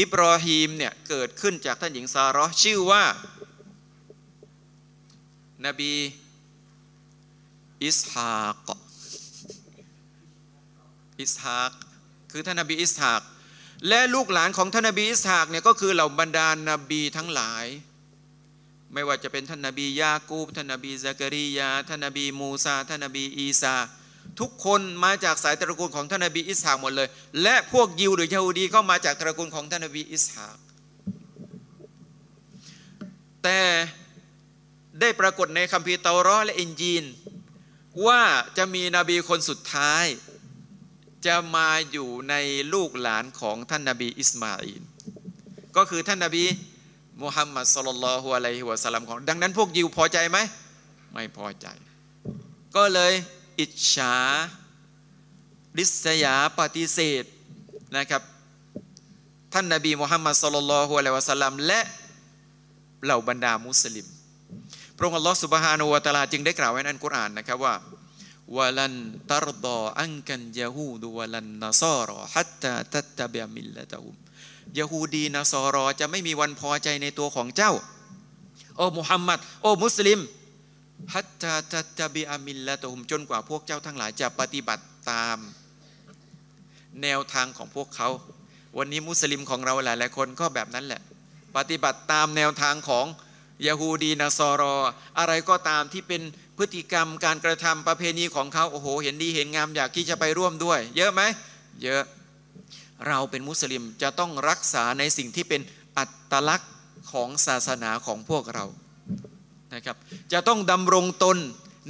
อิบรอฮีมเนี่ยเกิดขึ้นจากท่านหญิงซารอชื่อว่า นบีอิสฮากอิสฮากคือท่านนบีอิสฮาก และลูกหลานของท่านนบีอิสฮากเนี่ยก็คือเหล่าบรรดานาบีทั้งหลาย ไม่ว่าจะเป็นท่านนบียากูบท่านนบีซักริยาท่านนบีมูซาท่านนบีอีซาทุกคนมาจากสายตระกูลของท่านนบีอิสฮากหมดเลย และพวกยิวหรือยาฮูดีก็มาจากตระกูลของท่านนบีอิสฮากแต่ได้ปรากฏในคัมภีร์เตารอและอินญีล ว่าจะมีนบีคนสุดท้าย จะมาอยู่ในลูกหลานของท่านนาบีอิสมาอีลก็คือท่านนาบี มุฮัมมัดสลลัลฮุอะลัยฮิวะสัลลัมของดังนั้นพวกยิวพอใจไหม ไม่พอใจ ก็เลยอิจฉาริษยาปฏิเสธนะครับ ท่านนาบีมุฮัมมัดสลลัลฮุอะลัยฮิวะสัลลัมและเหล่าบรรดามุสลิม พระองค์อัลลอฮฺสุบฮานุวะตะลาจึงได้กล่าวไว้ในอัลกุรอานนะครับว่าวลันตรดออังกันยาฮูดวลันนัซารอฮัตตาตัตตะเบมิลละตะฮุม ยะฮูดีนะซอรอจะไม่มีวันพอใจในตัวของเจ้า โอ้มุฮัมมัดโอ้มุสลิมฮัตตาตัตบิอามิลละตุมจนกว่าพวกเจ้าทั้งหลายจะปฏิบัติตาม แนวทางของพวกเขา วันนี้มุสลิมของเราหลายๆคนก็แบบนั้นแหละ ปฏิบัติตามแนวทางของยะฮูดีนาซอรอ อะไรก็ตามที่เป็นพฤติกรรมการกระทำประเพณีของเขาโอ้โห เห็นดีเห็นงามอยากที่จะไปร่วมด้วย เยอะไหมเยอะ เราเป็นมุสลิมจะต้องรักษาในสิ่งที่เป็นอัตลักษณ์ของศาสนาของพวกเรานะครับจะต้องดำรงตน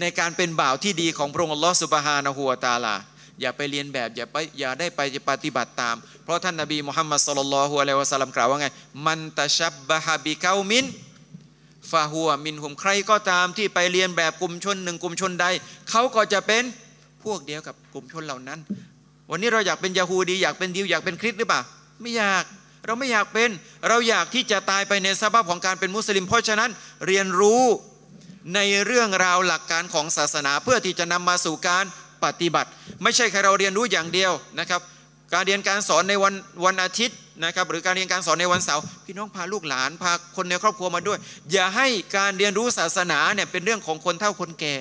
ในการเป็นบ่าวที่ดีของพระองค์อัลลอฮฺสุบฮานะฮูวตาลา อย่าไปเรียนแบบ อย่าไปอย่าได้ไปปฏิบัติตาม เพราะท่านนบีมุฮัมมัดสุลลัลฮุอะลัยวะสัลลัมกล่าวว่าไง มันตะชับบะฮบิกามินฟาหัวมินหุมใครก็ตามที่ไปเรียนแบบกลุ่มชนหนึ่งกลุ่มชนใด เขาก็จะเป็นพวกเดียวกับกลุ่มชนเหล่านั้น วันนี้เราอยากเป็นยาฮูดีอยากเป็นดิวอยากเป็นคริสหรือเปล่าไม่อยากเราไม่อยากเป็นเราอยากที่จะตายไปในสภาพของการเป็นมุสลิม เพราะฉะนั้นเรียนรู้ในเรื่องราวหลักการของศาสนาเพื่อที่จะนำมาสู่การปฏิบัติ ไม่ใช่แค่เราเรียนรู้อย่างเดียวนะครับ การเรียนการสอนในวันวันอาทิตย์นะครับหรือการเรียนการสอนในวันเสาร์พี่น้องพาลูกหลานพาคนในครอบครัวมาด้วย อย่าให้การเรียนรู้ศาสนาเนี่ยเป็นเรื่องของคนเฒ่าคนแก่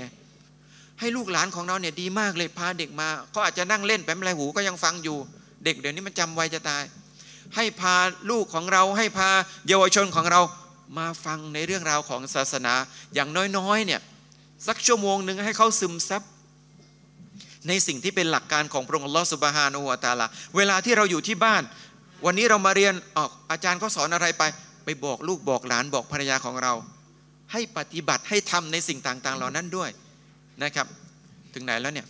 ให้ลูกหลานของเราเนี่ยดีมากเลยพาเด็กมาเขาอาจจะนั่งเล่นแป๊มไรหูก็ยังฟังอยู่ เด็กเดี๋ยวนี้มันจำไวจะตาย ให้พาลูกของเราให้พาเยาวชนของเรามาฟังในเรื่องราวของศาสนาอย่างน้อยๆเนี่ยสักชั่วโมงหนึ่งให้เขาซึมซับในสิ่งที่เป็นหลักการของพระองค์ลอสุบฮานุวาตาลาเวลาที่เราอยู่ที่บ้าน วันนี้เรามาเรียนออกอาจารย์เขาสอนอะไรไป ไปบอกลูกบอกหลานบอกภรรยาของเรา ให้ปฏิบัติให้ทำในสิ่งต่างๆ เหล่านั้นด้วย นะครับ ถึงไหนแล้วเนี่ย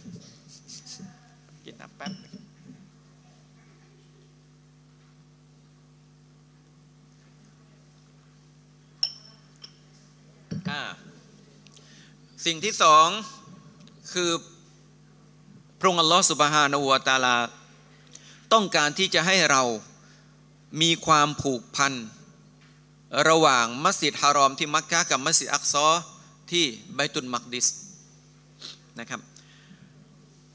กินน้ำแป๊บสิ่งที่สองคือพระองค์อัลลอฮฺสุบฮานาวตาลา ต้องการที่จะให้เรามีความผูกพัน ระหว่างมัสยิดฮารอมที่มักกะกับมัสยิดอักซอที่ไบตุนมักดิส นะครับ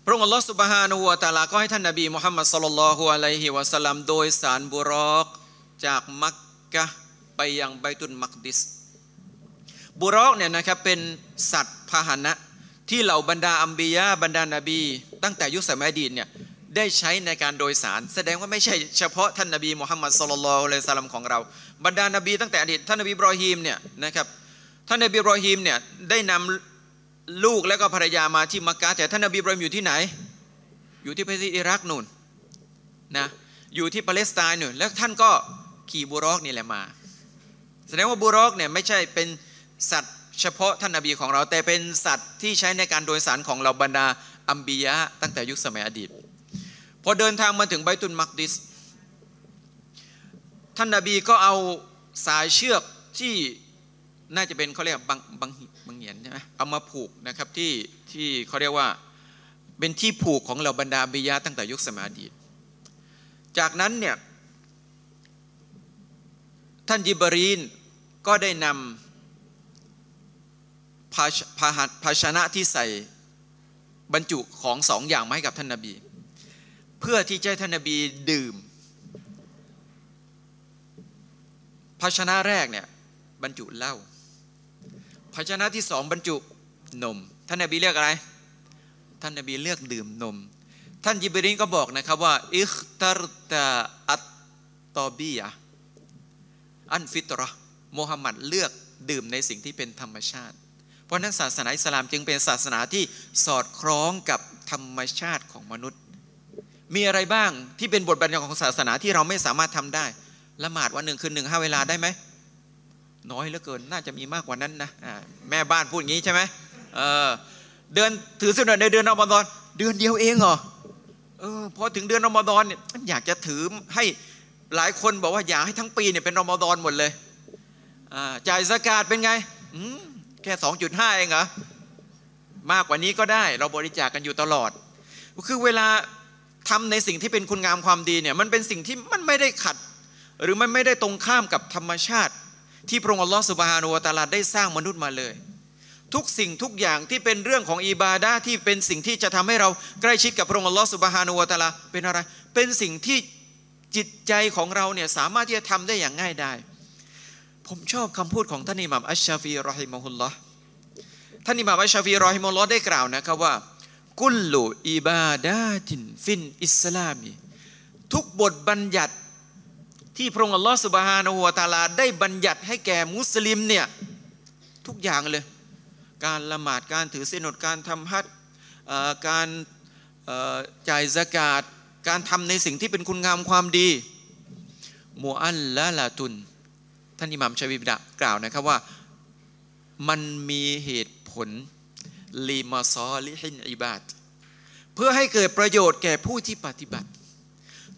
พระองค์อัลลอฮฺสุบฮานาอูตาลาก็ให้ท่านนบีมุฮัมมัดสุลลัลฮุอะลัยฮิวะสัลลัมโดยสารบุรอกจากมักกะไปยังไบตุนมักดิส บุรอกเนี่ยนะครับเป็นสัตว์พาหนะที่เหล่าบรรดาอัมบียะบรรดานาบี ตั้งแต่ยุคสมัยอดีตเนี่ยได้ใช้ในการโดยสาร แสดงว่าไม่ใช่เฉพาะท่านนบีมุฮัมมัดสุลลัลลอฮุอะลัยฮิสลามของเรา บรรดานาบีตั้งแต่อดีตท่านนบีบรอฮีมเนี่ยนะครับท่านนบีบรอฮีมเนี่ยได้นำ ลูกและก็ภรรยามาที่มักกะแต่ท่านนบีบรมอยู่ที่ไหน อยู่ที่ประเทศอิรักนู่นนะอยู่ที่ปาเลสไตน์นู่นแล้วท่านก็ขี่บุรอกนี่แหละมา แสดงว่าบุรอกเนี่ยไม่ใช่เป็นสัตว์เฉพาะท่านนบีของเรา แต่เป็นสัตว์ที่ใช้ในการโดยสารของเราบรรดาอัมบียะตั้งแต่ยุคสมัยอดีตพอเดินทางมาถึงไบตุนมักดิส ท่านนบีก็เอาสายเชือกที่น่าจะเป็นเขาเรียกบางบาง บางเหียนใช่ไหมเอามาผูกนะครับที่ที่เขาเรียกว่าเป็นที่ผูกของเราบรรดาบิยะตั้งแต่ยุคสมัยอดีต จากนั้นเนี่ยท่านยิบรีนก็ได้นำภาภาภาชนะที่ใส่บรรจุของสองอย่างมาให้กับท่านนาบี เพื่อที่จะให้ท่านนาบีดื่ม ภาชนะแรกเนี่ยบรรจุเหล้าาชนะที่สองบรรจุนม ท่านนบีเลือกอะไร ท่านนบีเลือกดื่มนม ท่านยิบรินก็บอกนะครับว่าอิคตารตาอัตตอบียอันฟิตรอโมฮัมหมัดเลือกดื่มในสิ่งที่เป็นธรรมชาติ เพราะนั้นศาสนาอิสลามจึงเป็นศาสนาที่สอดคล้องกับธรรมชาติของมนุษย์ มีอะไรบ้างที่เป็นบทบัญญัติของศาสนาที่เราไม่สามารถทำได้ ละหมาดวันหนึ่งคืนหนึ่งห้าเวลาได้ไหม น้อยเหลือเกิน น่าจะมีมากกว่านั้นนะแม่บ้านพูดอย่างนี้ใช่ไหมเออเดือนถือสินในเดือนอมฎอนเดือนเดียวเองเหรอเออพอถึงเดือนอมฎอนเนี่ยอยากจะถือให้หลายคนบอกว่าอยากให้ทั้งปีเนี่ยเป็นอมฎอนหมดเลยจ่ายสกาดเป็นไงแค่สองจุดห้าเองเหรอมากกว่านี้ก็ได้เราบริจาคกกันอยู่ตลอด คือเวลาทำในสิ่งที่เป็นคุณงามความดีเนี่ยมันเป็นสิ่งที่มันไม่ได้ขัด หรือมันไม่ได้ตรงข้ามกับธรรมชาติ ที่พระองค์อัลลอฮฺسبحانه وتعالى ได้สร้างมนุษย์มาเลย ทุกสิ่งทุกอย่างที่เป็นเรื่องของعبادة ที่เป็นสิ่งที่จะทำให้เราใกล้ชิดกับพระองค์อัลลอฮฺسبحانه وتعالى เป็นอะไร เป็นสิ่งที่จิตใจของเราเนี่ยสามารถที่จะทำได้อย่างง่ายดายผมชอบคำพูดของท่านอิหม่ามอัชชาฟีرحمه الله ท่านอิหม่ามอัชชาฟีرحمه الله ได้กล่าวนะครับว่าكل عبادة في الإسلامทุกบทบัญญัติ ที่พระองค์อัลลอฮฺสุบฮานาหัวตาลาได้บัญญัติให้แก่มุสลิมเนี่ยทุกอย่างเลย การละหมาดการถือศีลอดการทำฮัจการจ่ายสกาดการทำในสิ่งที่เป็นคุณงามความดีมูอัลละลาตุน ท่านอิหม่ามชาวิบดะกล่าวนะครับว่ามันมีเหตุผลลีมาซอลิฮินอิบาดเพื่อให้เกิดประโยชน์แก่ผู้ที่ปฏิบัติ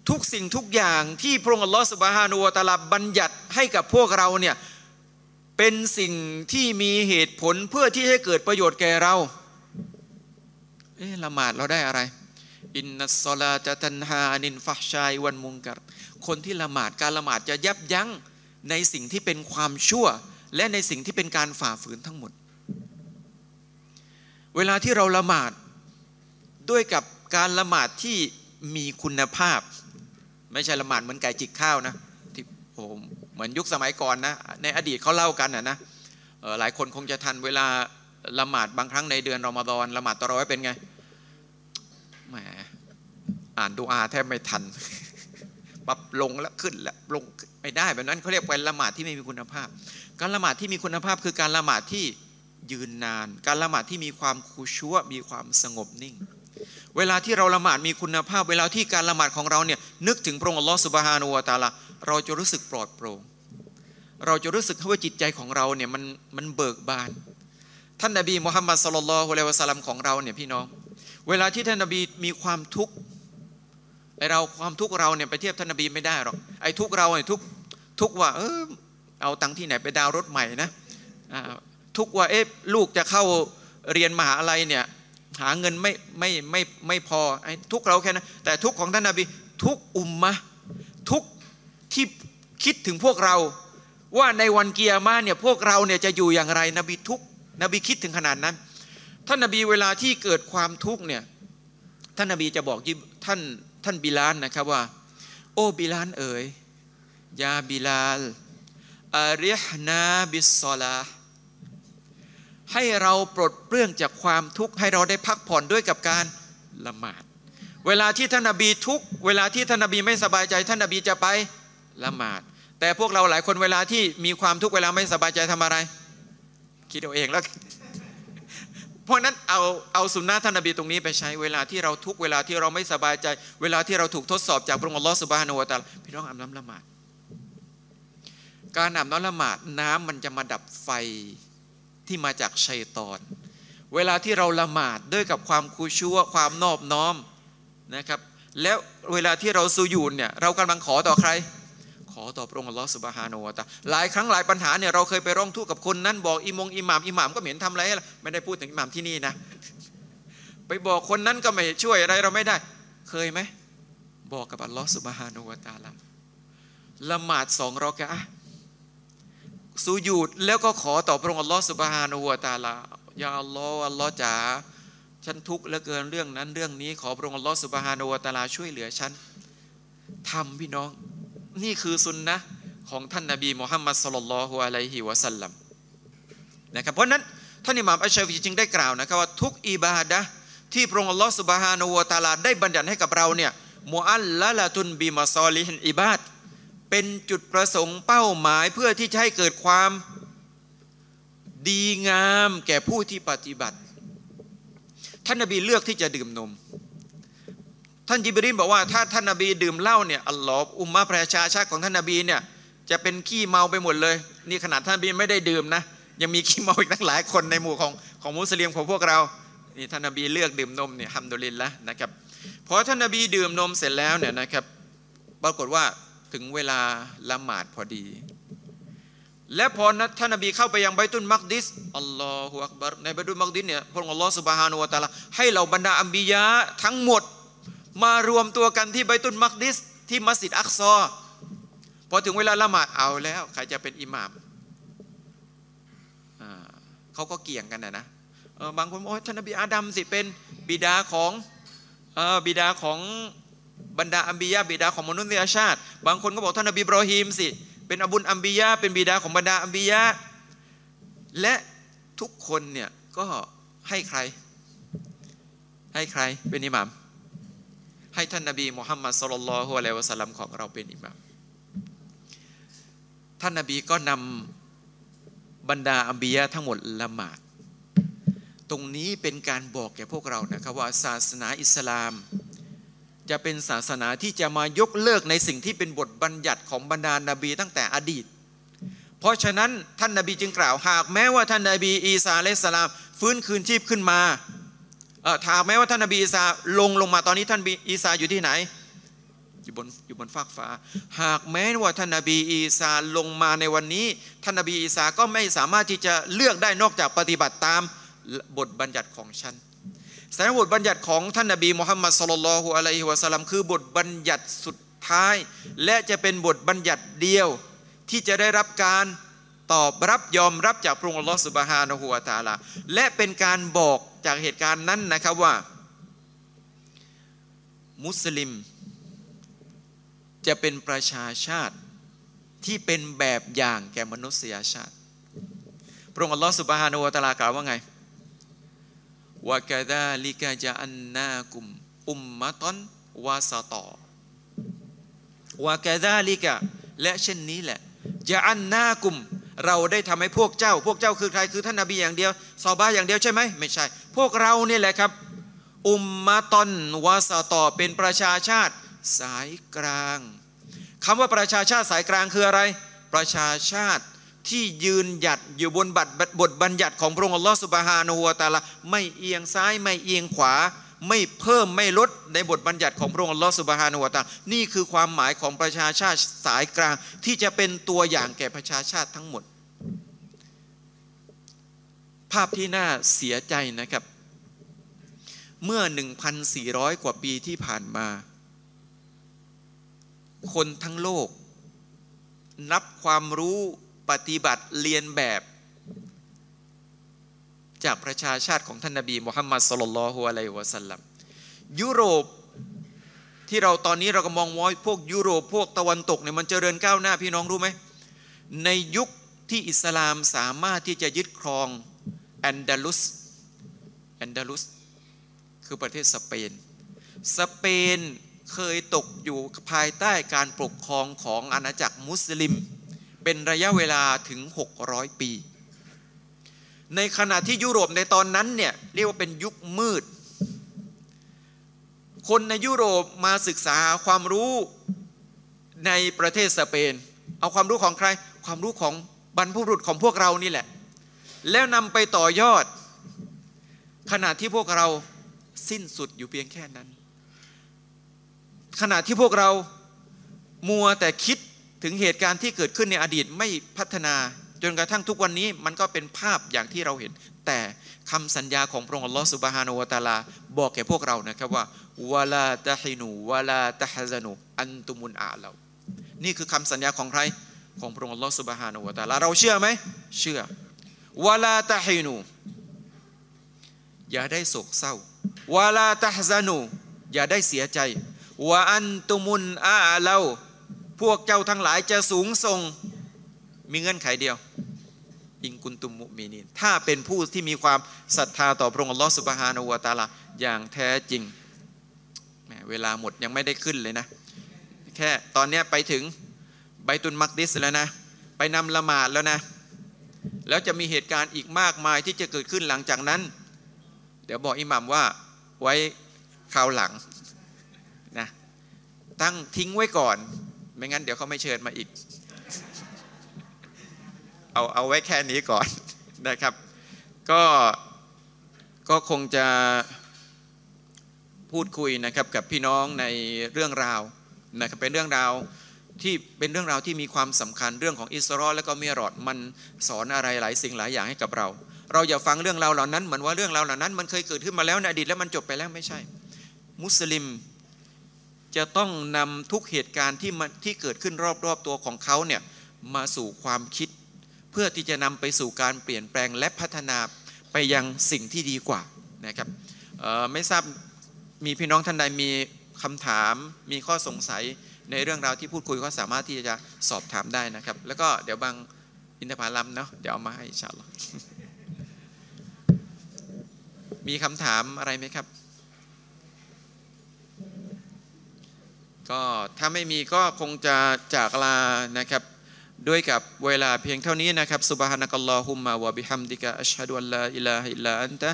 ทุกสิ่งทุกอย่างที่พระองค์อัลลอฮฺสุบฮานุวะตาลาบัญญัติให้กับพวกเราเนี่ยเป็นสิ่งที่มีเหตุผลเพื่อที่ให้เกิดประโยชน์แก่เรา เอ๊ะละหมาดเราได้อะไร อินนัสซลาจะตันฮานินฟัชัยวันมุงกัดคนที่ละหมาดการละหมาดจะยับยั้งในสิ่งที่เป็นความชั่ว และในสิ่งที่เป็นการฝ่าฝืนทั้งหมด เวลาที่เราละหมาดด้วยกับการละหมาดที่มีคุณภาพ ไม่ใช่ละหมาดเหมือนไก่จิกข้าวนะที่ผมเหมือนยุคสมัยก่อนนะในอดีตเขาเล่ากันนะนะหลายคนคงจะทันเวลาละหมาดบางครั้งในเดือนรอมฎอนละหมาดตะรอยเป็นไงแหมอ่านดูอาแทบไม่ทันปรับลงแล้วขึ้นแล้วลงไม่ได้แบบนั้นเขาเรียกเป็นละหมาดที่ไม่มีคุณภาพ การละหมาดที่มีคุณภาพคือการละหมาดที่ยืนนาน การละหมาดที่มีความคุชัวมีความสงบนิ่ง เวลาที่เราละหมาดมีคุณภาพ เวลาที่การละหมาดของเราเนี่ยนึกถึงพระองค์อัลลอฮฺสุบฮานุวาตาลาเราจะรู้สึกปลอดโปร่งเราจะรู้สึกว่าจิตใจของเราเนี่ยมันมันเบิกบาน ท่านนบีมุฮัมมัดสุลลัลฮุอะลัยวะสัลลัมของเราเนี่ยพี่น้อง เวลาที่ท่านนบีมีความทุกข์ไอเราความทุกข์เราเนี่ยไปเทียบท่านนบีไม่ได้หรอกไอทุกเราไอทุกทุกว่าเออเอาตังที่ไหนไปดาวรถใหม่นะทุกว่าเอ๊ะลูกจะเข้าเรียนมหาอะไรเนี่ย หาเงินไม่ไม่ไม่ไม่พอไอ้ทุกเราแค่นั้นแต่ทุกของท่านนบีทุกอุมมะทุกที่คิดถึงพวกเรา ว่าในวันเกียร์มาเนี่ยพวกเราเนี่ยจะอยู่อย่างไร นบีทุกนบีคิดถึงขนาดนั้น ท่านนบีเวลาที่เกิดความทุกข์เนี่ยท่านนบีจะบอกท่านท่านบิลานนะครับว่า โอ้บิลานเอ๋ยยาบิลาลอาริฮนาบิสซอลา ให้เราปลดเปลื้องจากความทุกข์ให้เราได้พักผ่อนด้วยกับการละหมาด เวลาที่ท่านนบีทุกเวลาที่ท่านนบีไม่สบายใจ ท่านนบีจะไปละหมาด แต่พวกเราหลายคนเวลาที่มีความทุกข์เวลาไม่สบายใจทำอะไร คิดเอาเองแล้วเพราะนั้นเอาเอาสุนนะท่านนบีตรงนี้ไปใช้เวลาที่เราทุกเวลาที่เราไม่สบายใจ เวลาที่เราถูกทดสอบจากพระองค์ลอสุบฮานุวะตาลพี่น้องอาบน้ำละหมาด การอาบน้ำละหมาดน้ำมันจะมาดับไฟ ที่มาจากชัยตอน เวลาที่เราละหมาดด้วยกับความคูชั่วความนอบน้อมนะครับ แล้วเวลาที่เราสูญูนเนี่ยเรากำลังขอต่อใคร ขอต่อพระองค์อัลลอฮฺสุบฮานาอะตาหลายครั้งหลายปัญหาเนี่ยเราเคยไปร้องทุกข์กับคนนั้นบอกอิมงอิหมามอิหมามก็เหม็นทำอะไรไม่ได้พูดถึงอิหมามที่นี่นะไปบอกคนนั้นก็ไม่ช่วยอะไรเราไม่ได้ เคยไหมบอกกับอัลลอฮฺสุบฮานาอะตาละละหมาดสองรอกะ สูญูดแล้วก็ขอต่อพระองค์อัลลอฮฺสุบฮานาอะตาละยาอัลลอฮฺอัลลอฮฺจ๋าฉันทุกข์เหลือเกินเรื่องนั้นเรื่องนี้ขอพระองค์อัลลอฮฺสุบฮานาอะตาลาช่วยเหลือฉันทำพี่น้อง นี่คือสุนนะของท่านนาบีมุฮัมมัดสลลัลฮุอะลัยฮิวะสัลลัมนะครับเพราะนั้นท่านอิหม่ามอัชชาฟีจึงได้กล่าวนะครับว่าทุกอิบาดะที่พระองค์อัลลอฮฺสุบฮานาอูตาลาได้บัญญัติให้กับเราเนี่ยมูอัลละละตุนบีมาซอลิฮินอิบาด เป็นจุดประสงค์เป้าหมายเพื่อที่จะให้เกิดความดีงามแก่ผู้ที่ปฏิบัติ ท่านนบีเลือกที่จะดื่มนม ท่านยิบรินบอกว่าถ้าท่านนาบีดื่มเหล้าเนี่ยอัลลอฮ์อุมมะประชาชาติของท่านนาบีเนี่ยจะเป็นขี้เมาไปหมดเลย นี่ขนาดท่านนบีไม่ได้ดื่มนะยังมีขี้เมาอีกตั้งหลายคนในหมู่ของของมุสลิมของพวกเรานี่ท่านนาบีเลือกดื่มนมเนี่ยฮัมดุลิลละนะครับพอท่านนาบีดื่มนมเสร็จแล้วเนี่ยนะครับ ปรากฏว่า ถึงเวลาละหมาดพอดี และพอท่านนบีเข้าไปยังไบตุนมักดิสอัลลอฮฺอักบารในไบตุนมักดิสเนี่ยพระองค์อัลลอฮฺสุบฮานุวะตาลาให้เหล่าบรรดาอัมบียะทั้งหมด มารวมตัวกันที่ไบตุนมักดิสที่มัสยิดอักซอพอถึงเวลาละหมาดเอาแล้วใครจะเป็นอิหมามเขาก็เกี่ยงกันนะนะบางคนบอกท่านนบีอาดัมสิเป็นบิดาของบิดาของ บรรดาอัมบียะบิดาของมนุษยชาติ บางคนก็บอกท่านนบีบรอฮีมสิ เป็นอบุญอัมบียะเป็นบิดาของบรรดาอัมบียะและทุกคนเนี่ยก็ให้ใคร ให้ใครเป็นอิหมาม ให้ท่านนบีมุฮัมมัดสุลลัลฮุอะลัยวะสัลลัมของเราเป็นอิหมามท่านนบีก็นำบรรดาอัมบียะทั้งหมดละหมาด ตรงนี้เป็นการบอกแก่พวกเรานะครับว่าศาสนาอิสลาม จะเป็นศาสนาที่จะมายกเลิกในสิ่งที่เป็นบทบัญญัติของบรรดานาบีตั้งแต่อดีต เพราะฉะนั้นท่านนาบีจึงกล่าวหากแม้ว่าท่านนาบีอีสาอลสลามฟื้นคืนชีพขึ้นมาถามแม้ว่าท่านนาบีอีสาลงลงมาตอนนี้ท่านอีสาอยู่ที่ไหน อยู่บนอยู่บนฟากฟ้า หากแม้ว่าท่านนาบีอีสาลงมาในวันนี้ ท่านนาบีอีสาก็ไม่สามารถที่จะเลือกได้นอกจากปฏิบัติตามบทบัญญัติของฉัน สารบทบัญญัติของท่านนบีมุฮัมมัดสุลลัลฮุอะลัยฮิวะสัลลัมคือบทบัญญัติสุดท้าย และจะเป็นบทบัญญัติเดียวที่จะได้รับการตอบรับยอมรับจากพระองค์อัลลอฮฺสุบฮานะฮูวาตาลาและเป็นการบอกจากเหตุการณ์นั้นนะครับว่า มุสลิม จะเป็นประชาชาติที่เป็นแบบอย่างแก่มนุษยชาติ พระองค์อัลลอฮฺสุบฮานะฮูวาตาลากล่าวว่าไง วะกะดาลิกะจะอันนากุมอุมมะตันวาสตอวะกะดาลิกะและเช่นนี้แหละจะอันนากุม เราได้ทำให้พวกเจ้า พวกเจ้าคือใครคือท่านนบีอย่างเดียวซอบาอย่างเดียวใช่ไหมไม่ใช่ พวกเราเนี่แหละครับ อุมมะตันวาสตอเป็นประชาชาติสายกลางคำว่าประชาชาติสายกลางคืออะไร ประชาชาติ ที่ยืนหยัดอยู่บนบัตรบทบัญญัติของพระองค์อัลลอฮฺสุบฮานูวาตาลาไม่เอียงซ้ายไม่เอียงขวา ไม่เพิ่มไม่ลดในบทบัญญัติของพระองค์อัลลอฮฺสุบฮานูวาตานี่คือความหมายของประชาชาติสายกลาง ที่จะเป็นตัวอย่างแก่ประชาชาติทั้งหมด ภาพที่น่าเสียใจนะครับ เมื่อ 1,400 กว่าปีที่ผ่านมา คนทั้งโลก นับความรู้ ปฏิบัติเรียนแบบ จากประชาชาติของท่านนาบีมุฮัมมัดสุลลัลฮุอะลัยวะสัลลัมยุโรปที่เราตอนนี้เราก็มองว่าพวกยุโรปพวกตะวันตกเนี่ยมันเจริญก้าวหน้าพี่น้องรู้ไหมในยุคที่อิสลามสามารถที่จะยึดครองแอนดาลุสแอนดาลุสคือประเทศสเปน สเปนเคยตกอยู่ภายใต้การปกครองของอาณาจักรมุสลิม เป็นระยะเวลาถึง 600 ปี ในขณะที่ยุโรปในตอนนั้นเนี่ยเรียกว่าเป็นยุคมืด คนในยุโรปมาศึกษาความรู้ในประเทศสเปน เอาความรู้ของใคร ความรู้ของบรรพบุรุษของพวกเรานี่แหละ แล้วนำไปต่อยอด ขณะที่พวกเราสิ้นสุดอยู่เพียงแค่นั้น ขณะที่พวกเรามัวแต่คิด ถึงเหตุการณ์ที่เกิดขึ้นในอดีตไม่พัฒนา จนกระทั่งทุกวันนี้มันก็เป็นภาพอย่างที่เราเห็น แต่คำสัญญาของพระองค์อัลลอฮฺสุบฮานุวะตาลา บอกแก่พวกเรานะครับว่าวลาตะฮินูวลาตะฮซานูอันตุมุนอาเรานี่คือคำสัญญาของใครของพระองค์อัลลอฮฺสุบฮานุวะตาลา เราเชื่อไหมเชื่อวลาตะฮินูอย่าได้โศกเศร้าวลาตะฮซานูอย่าได้เสียใจวอันตุมุนอาเรา พวกเจ้าทั้งหลายจะสูงส่งมีเงื่อนไขเดียว อิงกุนตุมมุมีนีนถ้าเป็นผู้ที่มีความศรัทธาต่อพระองค์ลอสุบฮานอวตาลาอย่างแท้จริงเวลาหมดยังไม่ได้ขึ้นเลยนะ แค่ตอนนี้ไปถึงใบตุนมักดิสแล้วนะ ไปนำละหมาดแล้วนะ แล้วจะมีเหตุการณ์อีกมากมายที่จะเกิดขึ้นหลังจากนั้น เดี๋ยวบอกอิหมัมว่าไว้คราวหลังนะตั้งทิ้งไว้ก่อน ไม่งั้นเดี๋ยวเขาไม่เชิญมาอีก เอาเอาไว้แค่นี้ก่อนนะครับ ก็ก็คงจะพูดคุยนะครับกับพี่น้องในเรื่องราวนะครับเป็นเรื่องราวที่เป็นเรื่องราวที่มีความสำคัญเรื่องของอิสรอและก็เมียรอดมันสอนอะไรหลายสิ่งหลายอย่างให้กับเรา เราอย่าฟังเรื่องราวเหล่านั้นเหมือนว่าเรื่องราวเหล่านั้น มันเคยเกิดขึ้นมาแล้วในอดีตแล้วมันจบไปแล้วไม่ใช่ มุสลิม จะต้องนำทุกเหตุการณ์ที่มันที่เกิดขึ้นรอบๆตัวของเขาเนี่ยมาสู่ความคิด เพื่อที่จะนำไปสู่การเปลี่ยนแปลงและพัฒนาไปยังสิ่งที่ดีกว่านะครับไม่ทราบมีพี่น้องท่านใดมีคำถามมีข้อสงสัยในเรื่องราวที่พูดคุยก็สามารถที่จะสอบถามได้นะครับ แล้วก็เดี๋ยวบางอินทผลัมเนาะเดี๋ยวเอามาให้ชาลอมีคำถามอะไรไหมครับ ก็ถ้าไม่มีก็คงจะจากลานะครับด้วยกับเวลาเพียงเท่านี้นะครับซุบฮานะกัลลอฮุมมาวะบิฮัมดิกะอัชฮะดุอัลลาอิลาฮิลลาอันตะ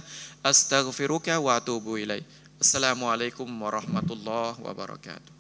อัสตัฆฟิรุกะวะตูบุอิลัยอัสลามุอะลัยกุมวะราะห์มะตุลลอฮ์วะบรากาตุ